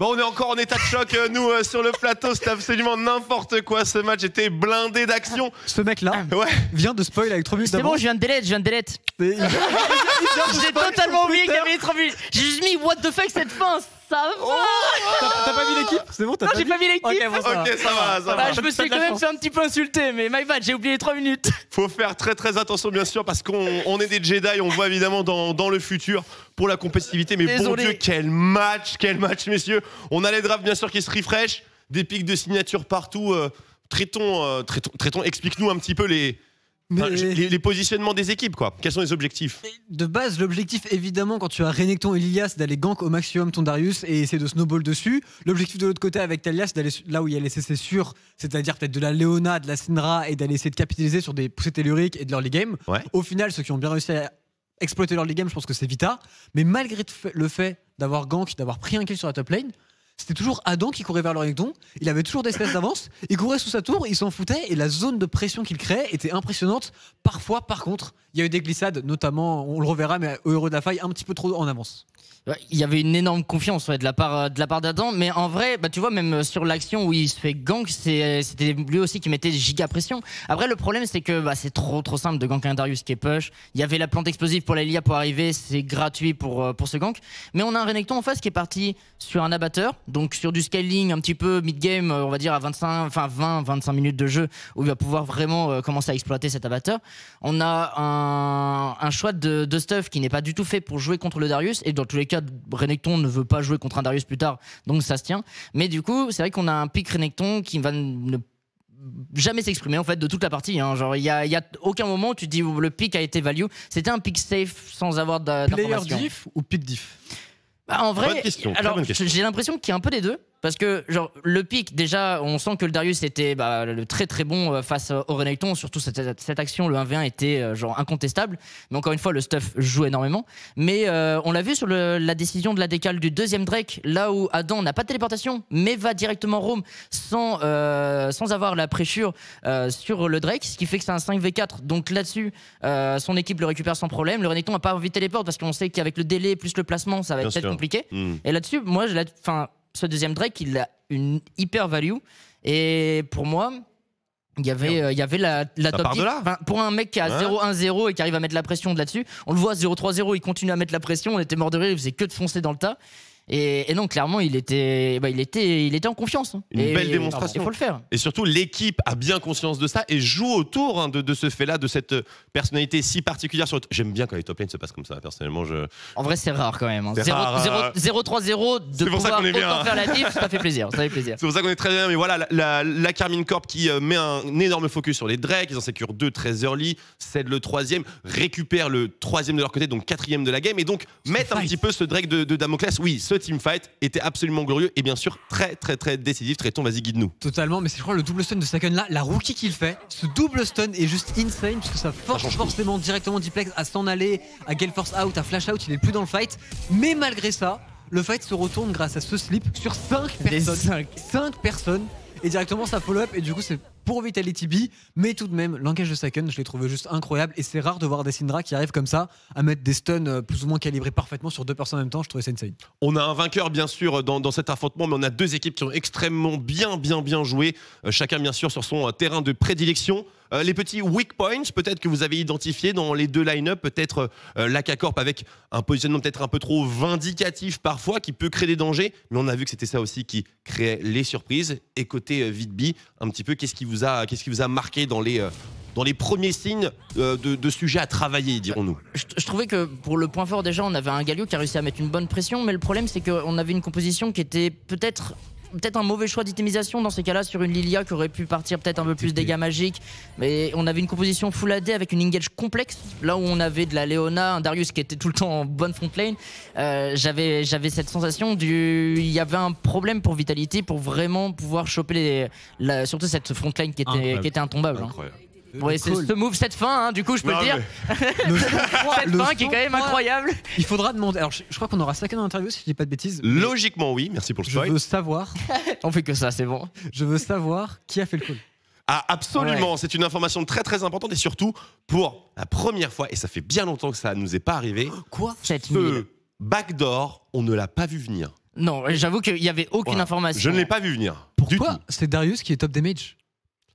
[SPEAKER 3] Bon, on est encore en état de choc, euh, nous, euh, sur le plateau. C'était absolument n'importe quoi. Ce match était blindé d'action.
[SPEAKER 4] Ce mec-là
[SPEAKER 3] Ouais.
[SPEAKER 4] vient de spoil avec 3 minutes
[SPEAKER 5] C'est bon, je viens de delete, je viens de
[SPEAKER 4] de
[SPEAKER 5] J'ai totalement oublié qu'il y avait les 3 minutes. J'ai juste mis what the fuck cette fin, ça va
[SPEAKER 4] T'as t'as pas vu l'équipe C'est bon, t'as
[SPEAKER 5] Non,
[SPEAKER 4] pas
[SPEAKER 5] j'ai
[SPEAKER 4] vu
[SPEAKER 5] pas vu l'équipe.
[SPEAKER 4] Ok, bon, ça va.
[SPEAKER 3] Ok, ça va, ça
[SPEAKER 5] Bah,
[SPEAKER 3] va.
[SPEAKER 5] je me
[SPEAKER 4] T'as
[SPEAKER 5] suis
[SPEAKER 4] de la
[SPEAKER 5] quand même
[SPEAKER 4] chance.
[SPEAKER 5] fait un petit peu insulter, mais my bad, j'ai oublié les 3 minutes.
[SPEAKER 3] Faut faire très très attention, bien sûr, parce qu'on on est des Jedi. On voit évidemment dans, dans le futur pour la compétitivité. Mais bon
[SPEAKER 5] Désolé.
[SPEAKER 3] Dieu, quel match, quel match, messieurs. On a les drafts, bien sûr, qui se refresh. Des pics de signature partout. Euh, traitons, euh, traitons, traitons- explique-nous un petit peu les,
[SPEAKER 4] Mais-
[SPEAKER 3] enfin, les, les positionnements des équipes, quoi. Quels sont les objectifs?
[SPEAKER 4] De base, l'objectif, évidemment, quand tu as Renekton et Lilia, c'est d'aller gank au maximum ton Darius et essayer de snowball dessus. L'objectif de l'autre côté avec Talia, c'est d'aller là où il y a les CC sûrs, c'est-à-dire peut-être de la Leona, de la Syndra et d'aller essayer de capitaliser sur des poussées telluriques et de l'early game.
[SPEAKER 3] Ouais.
[SPEAKER 4] Au final, ceux qui ont bien réussi à exploiter l'early game, je pense que c'est Vita. Mais malgré le fait d'avoir gank, d'avoir pris un kill sur la top lane, c'était toujours Adam qui courait vers Renekton. Il avait toujours des espèces d'avance. Il courait sous sa tour, il s'en foutait et la zone de pression qu'il créait était impressionnante. Parfois, par contre, il y a eu des glissades, notamment, on le reverra, mais au Euro de la faille, un petit peu trop en avance.
[SPEAKER 5] Il y avait une énorme confiance de la part de la part d'Adam, mais en vrai, bah, tu vois même euh, sur l'action où il se fait gank, euh, c'était lui aussi qui mettait giga pression. Après le problème c'est que bah, c'est trop trop simple de gank un Darius qui est push. Il y avait la plante explosive pour la pour arriver, c'est gratuit pour euh, pour ce gank. Mais on a un Renekton en face qui est parti sur un abatteur, donc sur du scaling un petit peu mid game, on va dire à 25, enfin 20, 25 minutes de jeu où il va pouvoir vraiment commencer à exploiter cet abatteur. On a un, un choix de, de stuff qui n'est pas du tout fait pour jouer contre le Darius. Et dans tous les cas, Renekton ne veut pas jouer contre un Darius plus tard, donc ça se tient. Mais du coup, c'est vrai qu'on a un pick Renekton qui va ne jamais s'exprimer en fait de toute la partie. hein. Genre, il y a, il y a aucun moment où tu te dis le pick a été value. C'était un pick safe sans avoir d'a-
[SPEAKER 4] Player diff ou pick diff?
[SPEAKER 5] Bah, en vrai, j'ai l'impression qu'il y a un peu des deux. Parce que genre le pic, déjà, on sent que le Darius était bah, le très très bon euh, face au Renekton. Surtout cette, cette action, le 1v1 était euh, genre incontestable. Mais encore une fois, le stuff joue énormément. Mais euh, on l'a vu sur le- la décision de la décale du deuxième Drake, là où Adam n'a pas de téléportation, mais va directement roam sans, euh, sans avoir la pressure euh, sur le Drake, ce qui fait que c'est un 5v4. Donc là-dessus, euh, son équipe le récupère sans problème. Le Renekton n'a pas envie de téléport parce qu'on sait qu'avec le délai plus le placement, ça va
[SPEAKER 3] Bien
[SPEAKER 5] être peut-être
[SPEAKER 3] sûr.
[SPEAKER 5] compliqué.
[SPEAKER 3] Hmm.
[SPEAKER 5] Et là-dessus, moi, je l'ai- enfin, ce deuxième Drake, il a une hyper value. Et pour moi, il y avait, euh, il y avait la, la top
[SPEAKER 3] part de
[SPEAKER 5] 10.
[SPEAKER 3] là.
[SPEAKER 5] Enfin, pour un mec qui a
[SPEAKER 3] Ouais.
[SPEAKER 5] 0-1-0 et qui arrive à mettre la pression de là-dessus, on le voit 0-3-0, il continue à mettre la pression. On était mort de rire, il faisait que de foncer dans le tas. Et, et donc, clairement, il était, bah, il était, il était en confiance. hein.
[SPEAKER 3] Une
[SPEAKER 5] Et-
[SPEAKER 3] belle démonstration.
[SPEAKER 5] Il faut le faire.
[SPEAKER 3] Et surtout, l'équipe a bien conscience de ça et joue autour hein, de, de ce fait-là, de cette personnalité si particulière. sur J'aime bien quand les top lanes se passent comme ça, personnellement. Je...
[SPEAKER 5] En vrai, c'est rare quand même. hein.
[SPEAKER 3] C'est
[SPEAKER 5] 0
[SPEAKER 3] rare,
[SPEAKER 5] 0
[SPEAKER 3] hein.
[SPEAKER 5] 0-3-0, de
[SPEAKER 3] pour ça
[SPEAKER 5] pouvoir
[SPEAKER 3] qu'on est bien.
[SPEAKER 5] faire la diff, ça fait plaisir. Ça fait plaisir.
[SPEAKER 3] C'est pour ça qu'on est très bien. Mais voilà, la, la, la Carmine Corp qui euh, met un, énorme focus sur les Drake. Ils en sécurent deux très early, cède le troisième, récupère le troisième de leur côté, donc quatrième de la game. Et donc, mettre un petit peu ce Drake de, de Damoclès. Oui, ce team fight était absolument glorieux et bien sûr très, très, très décisif. Traiton, vas-y, guide-nous.
[SPEAKER 4] Totalement, mais c'est je crois le double stun de Saken là, la rookie qu'il fait, ce double stun est juste insane parce que ça force
[SPEAKER 3] tout.
[SPEAKER 4] forcément directement Diplex à s'en aller, à Gale Force out, à Flash out, il est plus dans le fight. Mais malgré ça, le fight se retourne grâce à ce slip sur 5
[SPEAKER 5] Des
[SPEAKER 4] personnes.
[SPEAKER 5] cinq.
[SPEAKER 4] 5 personnes et directement ça follow up et du coup c'est pour Vitality B mais tout de même l'engage de Saken je l'ai trouvé juste incroyable et c'est rare de voir des Syndra qui arrivent comme ça à mettre des stuns euh, plus ou moins calibrés parfaitement sur deux personnes en même temps je trouvais ça insane
[SPEAKER 3] On a un vainqueur, bien sûr, dans, dans cet affrontement, mais on a deux équipes qui ont extrêmement bien, bien, bien joué. Euh, chacun, bien sûr, sur son euh, terrain de prédilection. Euh, les petits weak points, peut-être que vous avez identifiés dans les deux line-up. Peut-être euh, l'Aka-Corp avec un positionnement peut-être un peu trop vindicatif parfois, qui peut créer des dangers. Mais on a vu que c'était ça aussi qui créait les surprises. Et côté euh, un petit peu, qu'est-ce qui vous a, qui vous a marqué dans les, euh, dans les premiers signes euh, de, de sujets à travailler, dirons-nous?
[SPEAKER 5] Je, je trouvais que pour le point fort déjà on avait un Galio qui a réussi à mettre une bonne pression mais le problème c'est qu'on avait une composition qui était peut-être peut-être un mauvais choix d'itemisation dans ces cas-là sur une Lilia qui aurait pu partir peut-être un peu plus dégâts magiques mais on avait une composition full AD avec une engage complexe là où on avait de la Leona un Darius qui était tout le temps en bonne front lane euh, j'avais j'avais cette sensation du il y avait un problème pour Vitality pour vraiment pouvoir choper les, la- surtout cette front lane qui était,
[SPEAKER 4] Incroyable.
[SPEAKER 5] qui était intombable hein. Ouais, c'est ce move, cette fin, hein, du coup, je peux
[SPEAKER 3] Non,
[SPEAKER 5] le dire.
[SPEAKER 3] mais-
[SPEAKER 5] Cette fin qui est quand même incroyable.
[SPEAKER 4] Il faudra demander. Alors, je, je crois qu'on aura Saken en interview si je dis pas de bêtises.
[SPEAKER 3] Logiquement, oui. Merci pour le
[SPEAKER 4] Je
[SPEAKER 3] spoil.
[SPEAKER 4] veux savoir,
[SPEAKER 5] On fait que ça, c'est bon.
[SPEAKER 4] je veux savoir qui a fait le call.
[SPEAKER 3] Ah, absolument, c'est une information très très importante et surtout pour la première fois, et ça fait bien longtemps que ça nous est pas arrivé,
[SPEAKER 4] Quoi?
[SPEAKER 5] 7000.
[SPEAKER 3] ce backdoor, on ne l'a pas vu venir.
[SPEAKER 5] Non, j'avoue qu'il n'y avait aucune
[SPEAKER 3] Voilà.
[SPEAKER 5] information.
[SPEAKER 3] Je ne l'ai pas vu venir.
[SPEAKER 4] Pourquoi c'est Darius qui est top damage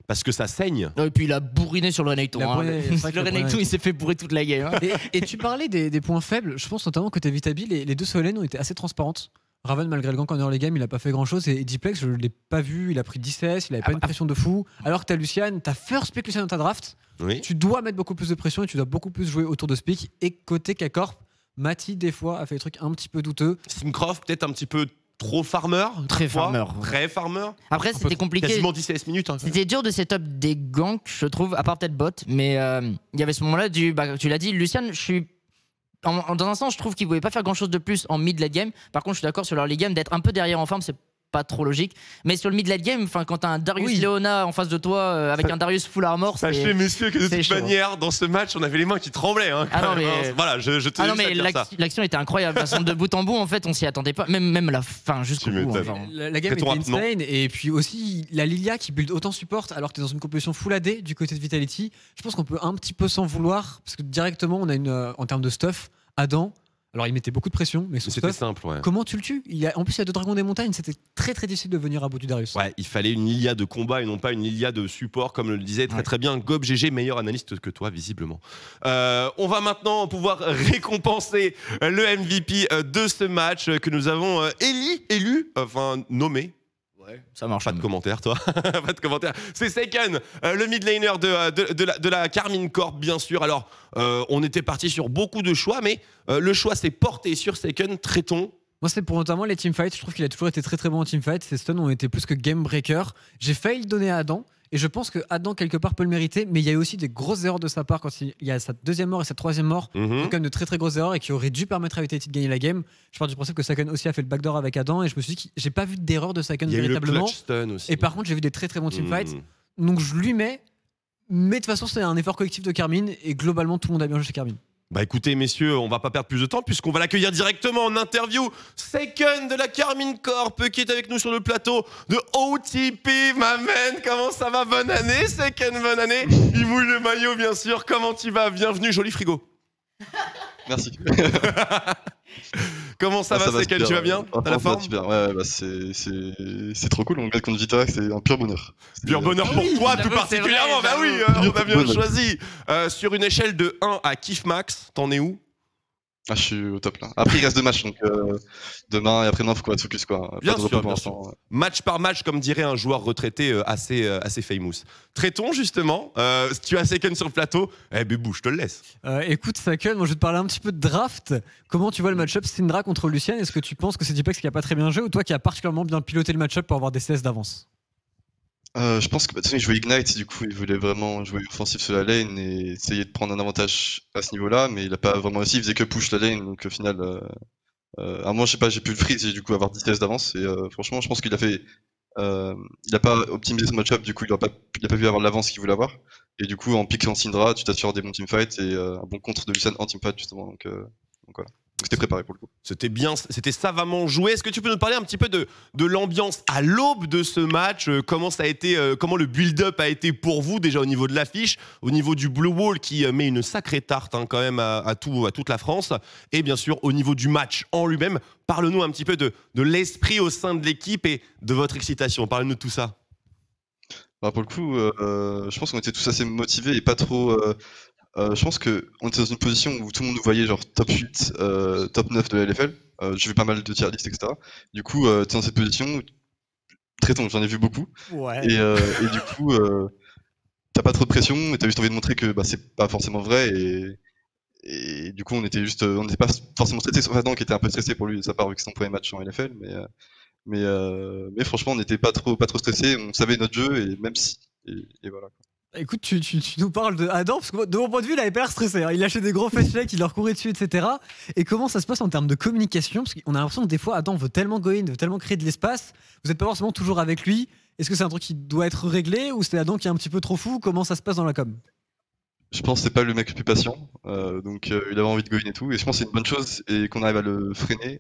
[SPEAKER 3] Parce que ça saigne.
[SPEAKER 5] Et puis il a bourriné sur le Renekton. Hein. Le. Renekton, il s'est fait bourrer toute la game. hein.
[SPEAKER 4] et, et tu parlais des, des points faibles. Je pense notamment côté Vitabi, les, les deux Solènes ont été assez transparentes. Raven, malgré le gank en early game, il a pas fait grand chose. Et, Diplex, je l'ai pas vu. Il a pris 10 CS, il avait pas une pression de fou. Alors que t'as Lucian, t'as first pick Lucian dans ta draft.
[SPEAKER 3] Oui.
[SPEAKER 4] Tu dois mettre beaucoup plus de pression et tu dois beaucoup plus jouer autour de ce pick. Et côté K-Corp, Mati, des fois, a fait des trucs un petit peu douteux.
[SPEAKER 3] Simcroft, peut-être un petit peu trop farmer.
[SPEAKER 5] Très farmer.
[SPEAKER 3] Très farmer.
[SPEAKER 5] Après, c'était compliqué.
[SPEAKER 3] Quasiment 10 CS minutes. hein.
[SPEAKER 5] C'était dur de setup des ganks, je trouve, à part peut-être bot. Mais euh, il y avait ce moment-là du. Bah, tu l'as dit, Lucian, je suis. en- en- dans un sens, je trouve qu'il pouvait pas faire grand chose de plus en mid late game. Par contre, je suis d'accord sur leur late game d'être un peu derrière en forme, c'est pas trop logique. Mais sur le mid late game, enfin, quand t'as un Darius
[SPEAKER 4] Oui.
[SPEAKER 5] Leona en face de toi euh, avec un Darius full armor,
[SPEAKER 3] Sachez,
[SPEAKER 5] c'est.
[SPEAKER 3] messieurs, que de toute
[SPEAKER 5] chaud.
[SPEAKER 3] manière, dans ce match, on avait les mains qui tremblaient. hein,
[SPEAKER 5] Ah non, mais-
[SPEAKER 3] hein. Voilà, je, je te
[SPEAKER 5] Ah non, mais l'action était incroyable. Façon, de bout en bout, en fait, on s'y attendait pas. Même, même la fin, jusqu'au bout. enfin.
[SPEAKER 4] La, la game était insane. Et puis aussi, la Lilia qui build autant support alors que t'es dans une composition full AD du côté de Vitality. Je pense qu'on peut un petit peu s'en vouloir. Parce que directement, on a une. euh, en termes de stuff, Adam. Alors, il mettait beaucoup de pression, mais
[SPEAKER 3] C'était simple, ouais.
[SPEAKER 4] Comment tu le tues? Il a, En plus, il y a deux dragons des montagnes. C'était très très difficile de venir à bout du Darius.
[SPEAKER 3] Ouais, il fallait une Lilia de combat et non pas une Lilia de support, comme le disait très
[SPEAKER 4] Ouais.
[SPEAKER 3] très bien Gob GG, meilleur analyste que toi, visiblement. Euh, on va maintenant pouvoir récompenser le MVP euh, de ce match que nous avons euh, éli, élu, enfin nommé.
[SPEAKER 5] Ça marche.
[SPEAKER 3] Pas de commentaire, toi. pas de commentaire. C'est Seiken, euh, le mid laner de, euh, de, de la, de la Carmine Corp, bien sûr. Alors, euh, on était parti sur beaucoup de choix, mais euh, le choix s'est porté sur Seiken. Traitons.
[SPEAKER 4] Moi, c'est pour notamment les teamfights. Je trouve qu'il a toujours été très très bon en teamfight. Ses stuns ont été plus que game breaker. J'ai failli le donner à Adam. Et je pense que Adam, quelque part, peut le mériter. Mais il y a eu aussi des grosses erreurs de sa part quand il y a sa deuxième mort et sa troisième mort.
[SPEAKER 3] Mhm.
[SPEAKER 4] quand même de très très grosses erreurs et qui auraient dû permettre à Vitality de gagner la game. Je pars du principe que Saken aussi a fait le backdoor avec Adam et je me suis dit que j'ai pas vu d'erreur de Saken
[SPEAKER 3] Il y a eu le
[SPEAKER 4] véritablement.
[SPEAKER 3] stun aussi.
[SPEAKER 4] Et par contre, j'ai vu des très très bons teamfights.
[SPEAKER 3] Mhm.
[SPEAKER 4] Donc je lui mets. Mais de toute façon, c'est un effort collectif de Carmine et globalement, tout le monde a bien joué chez Carmine.
[SPEAKER 3] Bah écoutez messieurs, on va pas perdre plus de temps puisqu'on va l'accueillir directement en interview. Second de la Carmine Corp qui est avec nous sur le plateau de OTP, ma man. Comment ça va? Bonne année, Second, bonne année. Il mouille le maillot bien sûr. Comment tu vas? Bienvenue, joli frigo.
[SPEAKER 6] Merci.
[SPEAKER 3] Comment ça
[SPEAKER 6] Ah,
[SPEAKER 3] va, Second
[SPEAKER 6] super,
[SPEAKER 3] Tu vas bien T'as la
[SPEAKER 6] ça va
[SPEAKER 3] forme
[SPEAKER 6] super. Ouais, ouais, bah, c'est- c'est c'est trop cool. On gagne contre Vita, c'est un pur bonheur. C'est-
[SPEAKER 3] Pur bonheur pour
[SPEAKER 5] Oui,
[SPEAKER 3] toi tout particulièrement.
[SPEAKER 5] vrai,
[SPEAKER 3] bah oui, euh, on a bien choisi. Euh, sur une échelle de 1 à kiff max, t'en es où
[SPEAKER 6] Ah, je suis au top là. Après, il reste deux matchs, donc euh, demain et après-demain, faut qu'on focus quoi.
[SPEAKER 3] Bien sûr, bien match par match, comme dirait un joueur retraité euh, assez, euh, assez famous. Traitons justement, euh, si tu as Second sur le plateau, eh Bébou, je te le laisse.
[SPEAKER 4] Euh, écoute, Saken, moi je vais te parler un petit peu de draft. Comment tu vois le match-up Syndra contre Lucien Est-ce que tu penses que c'est Dipex qui a pas très bien joué ou toi qui a particulièrement bien piloté le match-up pour avoir des CS d'avance?
[SPEAKER 6] Euh, je pense que bah, façon, il jouait Ignite, du coup, il voulait vraiment jouer offensif sur la lane et essayer de prendre un avantage à ce niveau-là, mais il a pas vraiment réussi, il faisait que push la lane, donc au final, euh, euh, à moi, je sais pas, j'ai pu le freeze et du coup avoir 10 CS d'avance, et euh, franchement, je pense qu'il a fait. euh, il a pas optimisé son match-up, du coup, il a pas, il a pas pu avoir l'avance qu'il voulait avoir, et du coup, en piquant Syndra, tu t'assures des bons teamfights et euh, un bon contre de Lucian en teamfight, justement, donc, donc voilà. C'était préparé pour le coup.
[SPEAKER 3] C'était bien, c'était savamment joué. Est-ce que tu peux nous parler un petit peu de, de l'ambiance à l'aube de ce match euh, Comment ça a été, euh, comment le build-up a été pour vous déjà au niveau de l'affiche, au niveau du Blue Wall qui euh, met une sacrée tarte hein, quand même à, à tout, à toute la France, et bien sûr au niveau du match en lui-même. Parle-nous un petit peu de, de l'esprit au sein de l'équipe et de votre excitation. Parle-nous de tout ça.
[SPEAKER 6] Bah, pour le coup, euh, je pense qu'on était tous assez motivés et pas trop. euh, je pense que on était dans une position où tout le monde nous voyait genre top 8, euh, top 9 de la LFL. Euh, j'ai vu pas mal de tier list, etc. Du coup, euh, t'es dans cette position, où- très tôt, j'en ai vu beaucoup.
[SPEAKER 4] Ouais.
[SPEAKER 6] Et, euh, et du coup, euh, t'as pas trop de pression et t'as juste envie de montrer que bah, c'est pas forcément vrai. Et, et du coup, on était juste, on n'était pas forcément stressé, sauf Adam qui était un peu stressé pour lui de sa part vu que c'est son premier match en LFL. Mais, euh, mais, euh, mais franchement, on n'était pas trop, pas trop stressé. On savait notre jeu et même si. Et, et voilà.
[SPEAKER 4] Écoute, tu, nous parles de Adam, parce que de mon point de vue, il avait pas l'air stressé. hein. Il lâchait des gros checks, il leur courait dessus, etc. Et comment ça se passe en termes de communication? Parce qu'on a l'impression que des fois, Adam veut tellement go in, veut tellement créer de l'espace, vous n'êtes pas forcément toujours avec lui. Est-ce que c'est un truc qui doit être réglé ou c'est Adam qui est un petit peu trop fou? Comment ça se passe dans la com?
[SPEAKER 6] Je pense que c'est pas le mec le plus patient, euh, donc euh, il avait envie de go in et tout, et je pense que c'est une bonne chose et qu'on arrive à le freiner.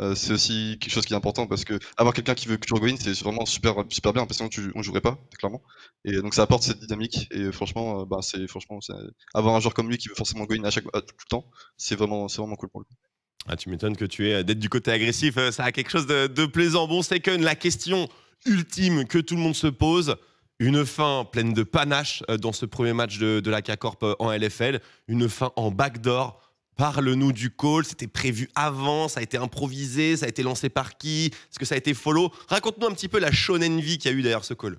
[SPEAKER 6] Euh, c'est aussi quelque chose qui est important parce que avoir quelqu'un qui veut toujours go in, c'est vraiment super, super bien parce que sinon tu, on jouerait pas, clairement. Et donc ça apporte cette dynamique et franchement, euh, bah, c'est franchement avoir un joueur comme lui qui veut forcément go in à chaque tout le temps, c'est vraiment, vraiment cool pour lui.
[SPEAKER 3] Ah, tu m'étonnes que tu es d'être du côté agressif, euh, ça a quelque chose de, plaisant. Bon, Seiken, la question ultime que tout le monde se pose. Une fin pleine de panache euh, dans ce premier match de, la K-Corp euh, en LFL. Une fin en backdoor. Parle-nous du call. C'était prévu avant, ça a été improvisé, ça a été lancé par qui Est-ce que ça a été follow? Raconte-nous un petit peu la shonen vie qu'il y a eu derrière ce call.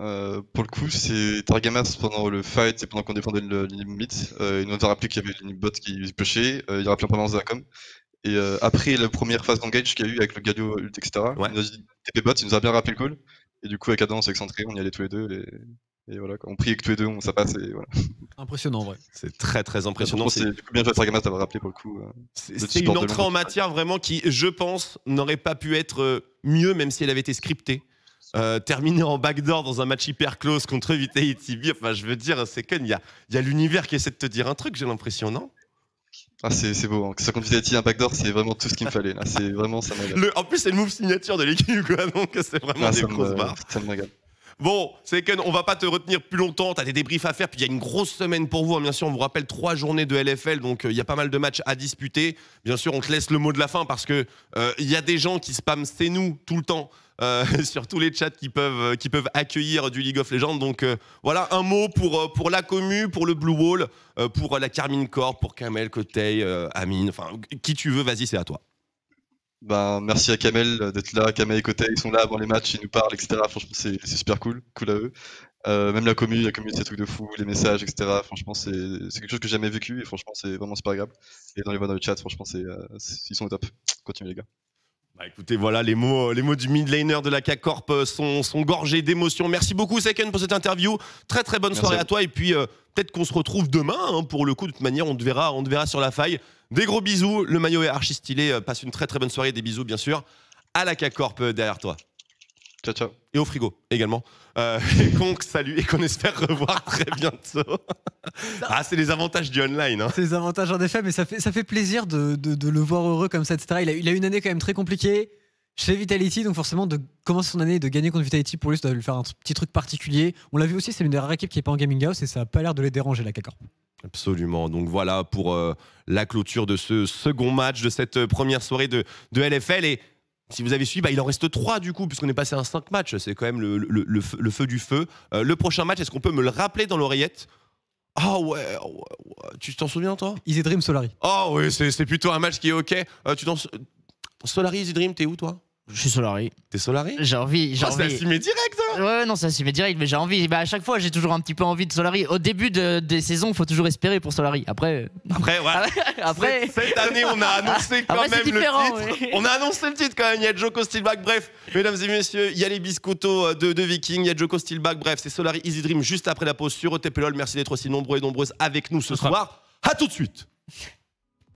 [SPEAKER 6] Euh, pour le coup, c'est Targamas pendant le fight et pendant qu'on défendait le limite. Euh, il nous a rappelé qu'il y avait une bot qui se. Euh, il a rappelé en permanence de la com. Et euh, après la première phase d'engage qu'il y a eu avec le Galio ult, etc.,
[SPEAKER 3] Ouais.
[SPEAKER 6] il nous a dit TP bot, il nous a bien rappelé le call. Et du coup, avec Adam, on s'est excentré, on y allait tous les deux. Et, et voilà, on priait que tous les deux, on, ça passe. Et voilà.
[SPEAKER 4] Impressionnant, en vrai.
[SPEAKER 3] C'est très très impressionnant.
[SPEAKER 6] C'est du coup bien joué à Targamas d'avoir rappelé pour le coup. euh.
[SPEAKER 3] C'est une entrée en matière vraiment qui, je pense, n'aurait pas pu être euh, mieux, même si elle avait été scriptée. Euh, terminer en backdoor dans un match hyper close contre Vitality B, enfin je veux dire, c'est que il y a, y a l'univers qui essaie de te dire un truc, j'ai l'impression, non?
[SPEAKER 6] Ah, c'est c'est beau. Hein. Que ce soit contre Vitality, un backdoor, c'est vraiment tout ce qu'il me fallait. Là. C'est vraiment, ça.
[SPEAKER 3] Le- En plus, c'est le move signature de l'équipe, quoi, donc c'est vraiment
[SPEAKER 6] Ah,
[SPEAKER 3] des grosses barres.
[SPEAKER 6] ça me régale.
[SPEAKER 3] Bon, que on va pas te retenir plus longtemps, t'as des débriefs à faire, puis il y a une grosse semaine pour vous, hein. bien sûr, on vous rappelle trois journées de LFL, donc euh, il y a pas mal de matchs à disputer. Bien sûr, on te laisse le mot de la fin parce que euh, il y a des gens qui spamment c'est nous tout le temps. euh, sur tous les chats qui peuvent, euh, qui peuvent accueillir du League of Legends. Donc euh, voilà un mot pour, euh, pour la commu, pour le Blue Wall, euh, pour euh, la Carmine Corp, pour Kamel, euh, Amine, enfin qui tu veux, vas-y, c'est à toi.
[SPEAKER 6] Ben, merci à Kamel euh, d'être là. Kamel et Koté, ils sont là avant les matchs, ils nous parlent, etc. Franchement, c'est super cool. Cool à eux. Euh, même la commune, la commune, c'est un truc de fou, les messages, etc. Franchement, c'est quelque chose que j'ai jamais vécu et franchement, c'est vraiment super agréable. Et dans les voix dans le chat, franchement, c'est euh, ils sont au top. Continuez, les gars.
[SPEAKER 3] Bah écoutez, voilà, les mots, les mots du mid laner de la K-Corp euh, sont, sont gorgés d'émotions. Merci beaucoup, Seken, pour cette interview. Très très bonne
[SPEAKER 6] Merci
[SPEAKER 3] soirée
[SPEAKER 6] à
[SPEAKER 3] toi. Et puis, euh, peut-être qu'on se retrouve demain. hein, pour le coup, de toute manière, on te verra, on te verra sur la faille. Des gros bisous. Le maillot est archi stylé. Euh, Passe une très très bonne soirée. Des bisous, bien sûr, à la K-Corp derrière toi.
[SPEAKER 6] Ciao, ciao.
[SPEAKER 3] Et au frigo également. Euh, et qu'on salue et qu'on espère revoir très bientôt. ah, c'est les avantages du online. hein.
[SPEAKER 4] C'est les avantages en effet, mais ça fait, ça fait plaisir de, de- de le voir heureux comme ça, etc. Il a, il a une année quand même très compliquée chez Vitality, donc forcément de commencer son année et de gagner contre Vitality pour lui, ça doit lui faire un petit truc particulier. On l'a vu aussi, c'est une des rares équipes qui n'est pas en gaming house et ça a pas l'air de les déranger la K-Corp.
[SPEAKER 3] Absolument. Donc voilà pour euh, la clôture de ce second match de cette euh, première soirée de, de LFL. Et si vous avez suivi, bah, il en reste trois du coup, puisqu'on est passé à un 5 matchs. C'est quand même le, le- le feu, le feu du feu. Euh, le prochain match, est-ce qu'on peut me le rappeler dans l'oreillette? Ah ouais, ouais, ouais. tu t'en souviens toi?
[SPEAKER 4] Easy Dream Solari.
[SPEAKER 3] Ah oui, c'est plutôt un match qui est ok. Euh, tu Solari, Easy Dream, t'es où toi?
[SPEAKER 5] Je suis Solari.
[SPEAKER 3] T'es Solari
[SPEAKER 5] J'ai envie. J'ai
[SPEAKER 3] Ah, C'est
[SPEAKER 5] envie.
[SPEAKER 3] assumé direct hein
[SPEAKER 5] Ouais, ouais, non, ça s'y met direct, mais j'ai envie. Bah, à chaque fois, j'ai toujours un petit peu envie de Solari. Au début de- des saisons, il faut toujours espérer pour Solari. Après,
[SPEAKER 3] Après, voilà.
[SPEAKER 5] après,
[SPEAKER 3] Cette, cette année, on a annoncé quand
[SPEAKER 5] Après, c'est
[SPEAKER 3] même le titre. On a annoncé le titre quand même. Il y a Joko Steelback. Bref, mesdames et messieurs, il y a les biscottos euh, de, de Viking. Il y a Joko Steelback. Bref, c'est Solari Easy Dream juste après la pause sur OTP LOL. Merci d'être aussi nombreux et nombreuses avec nous ce soir. À tout de suite.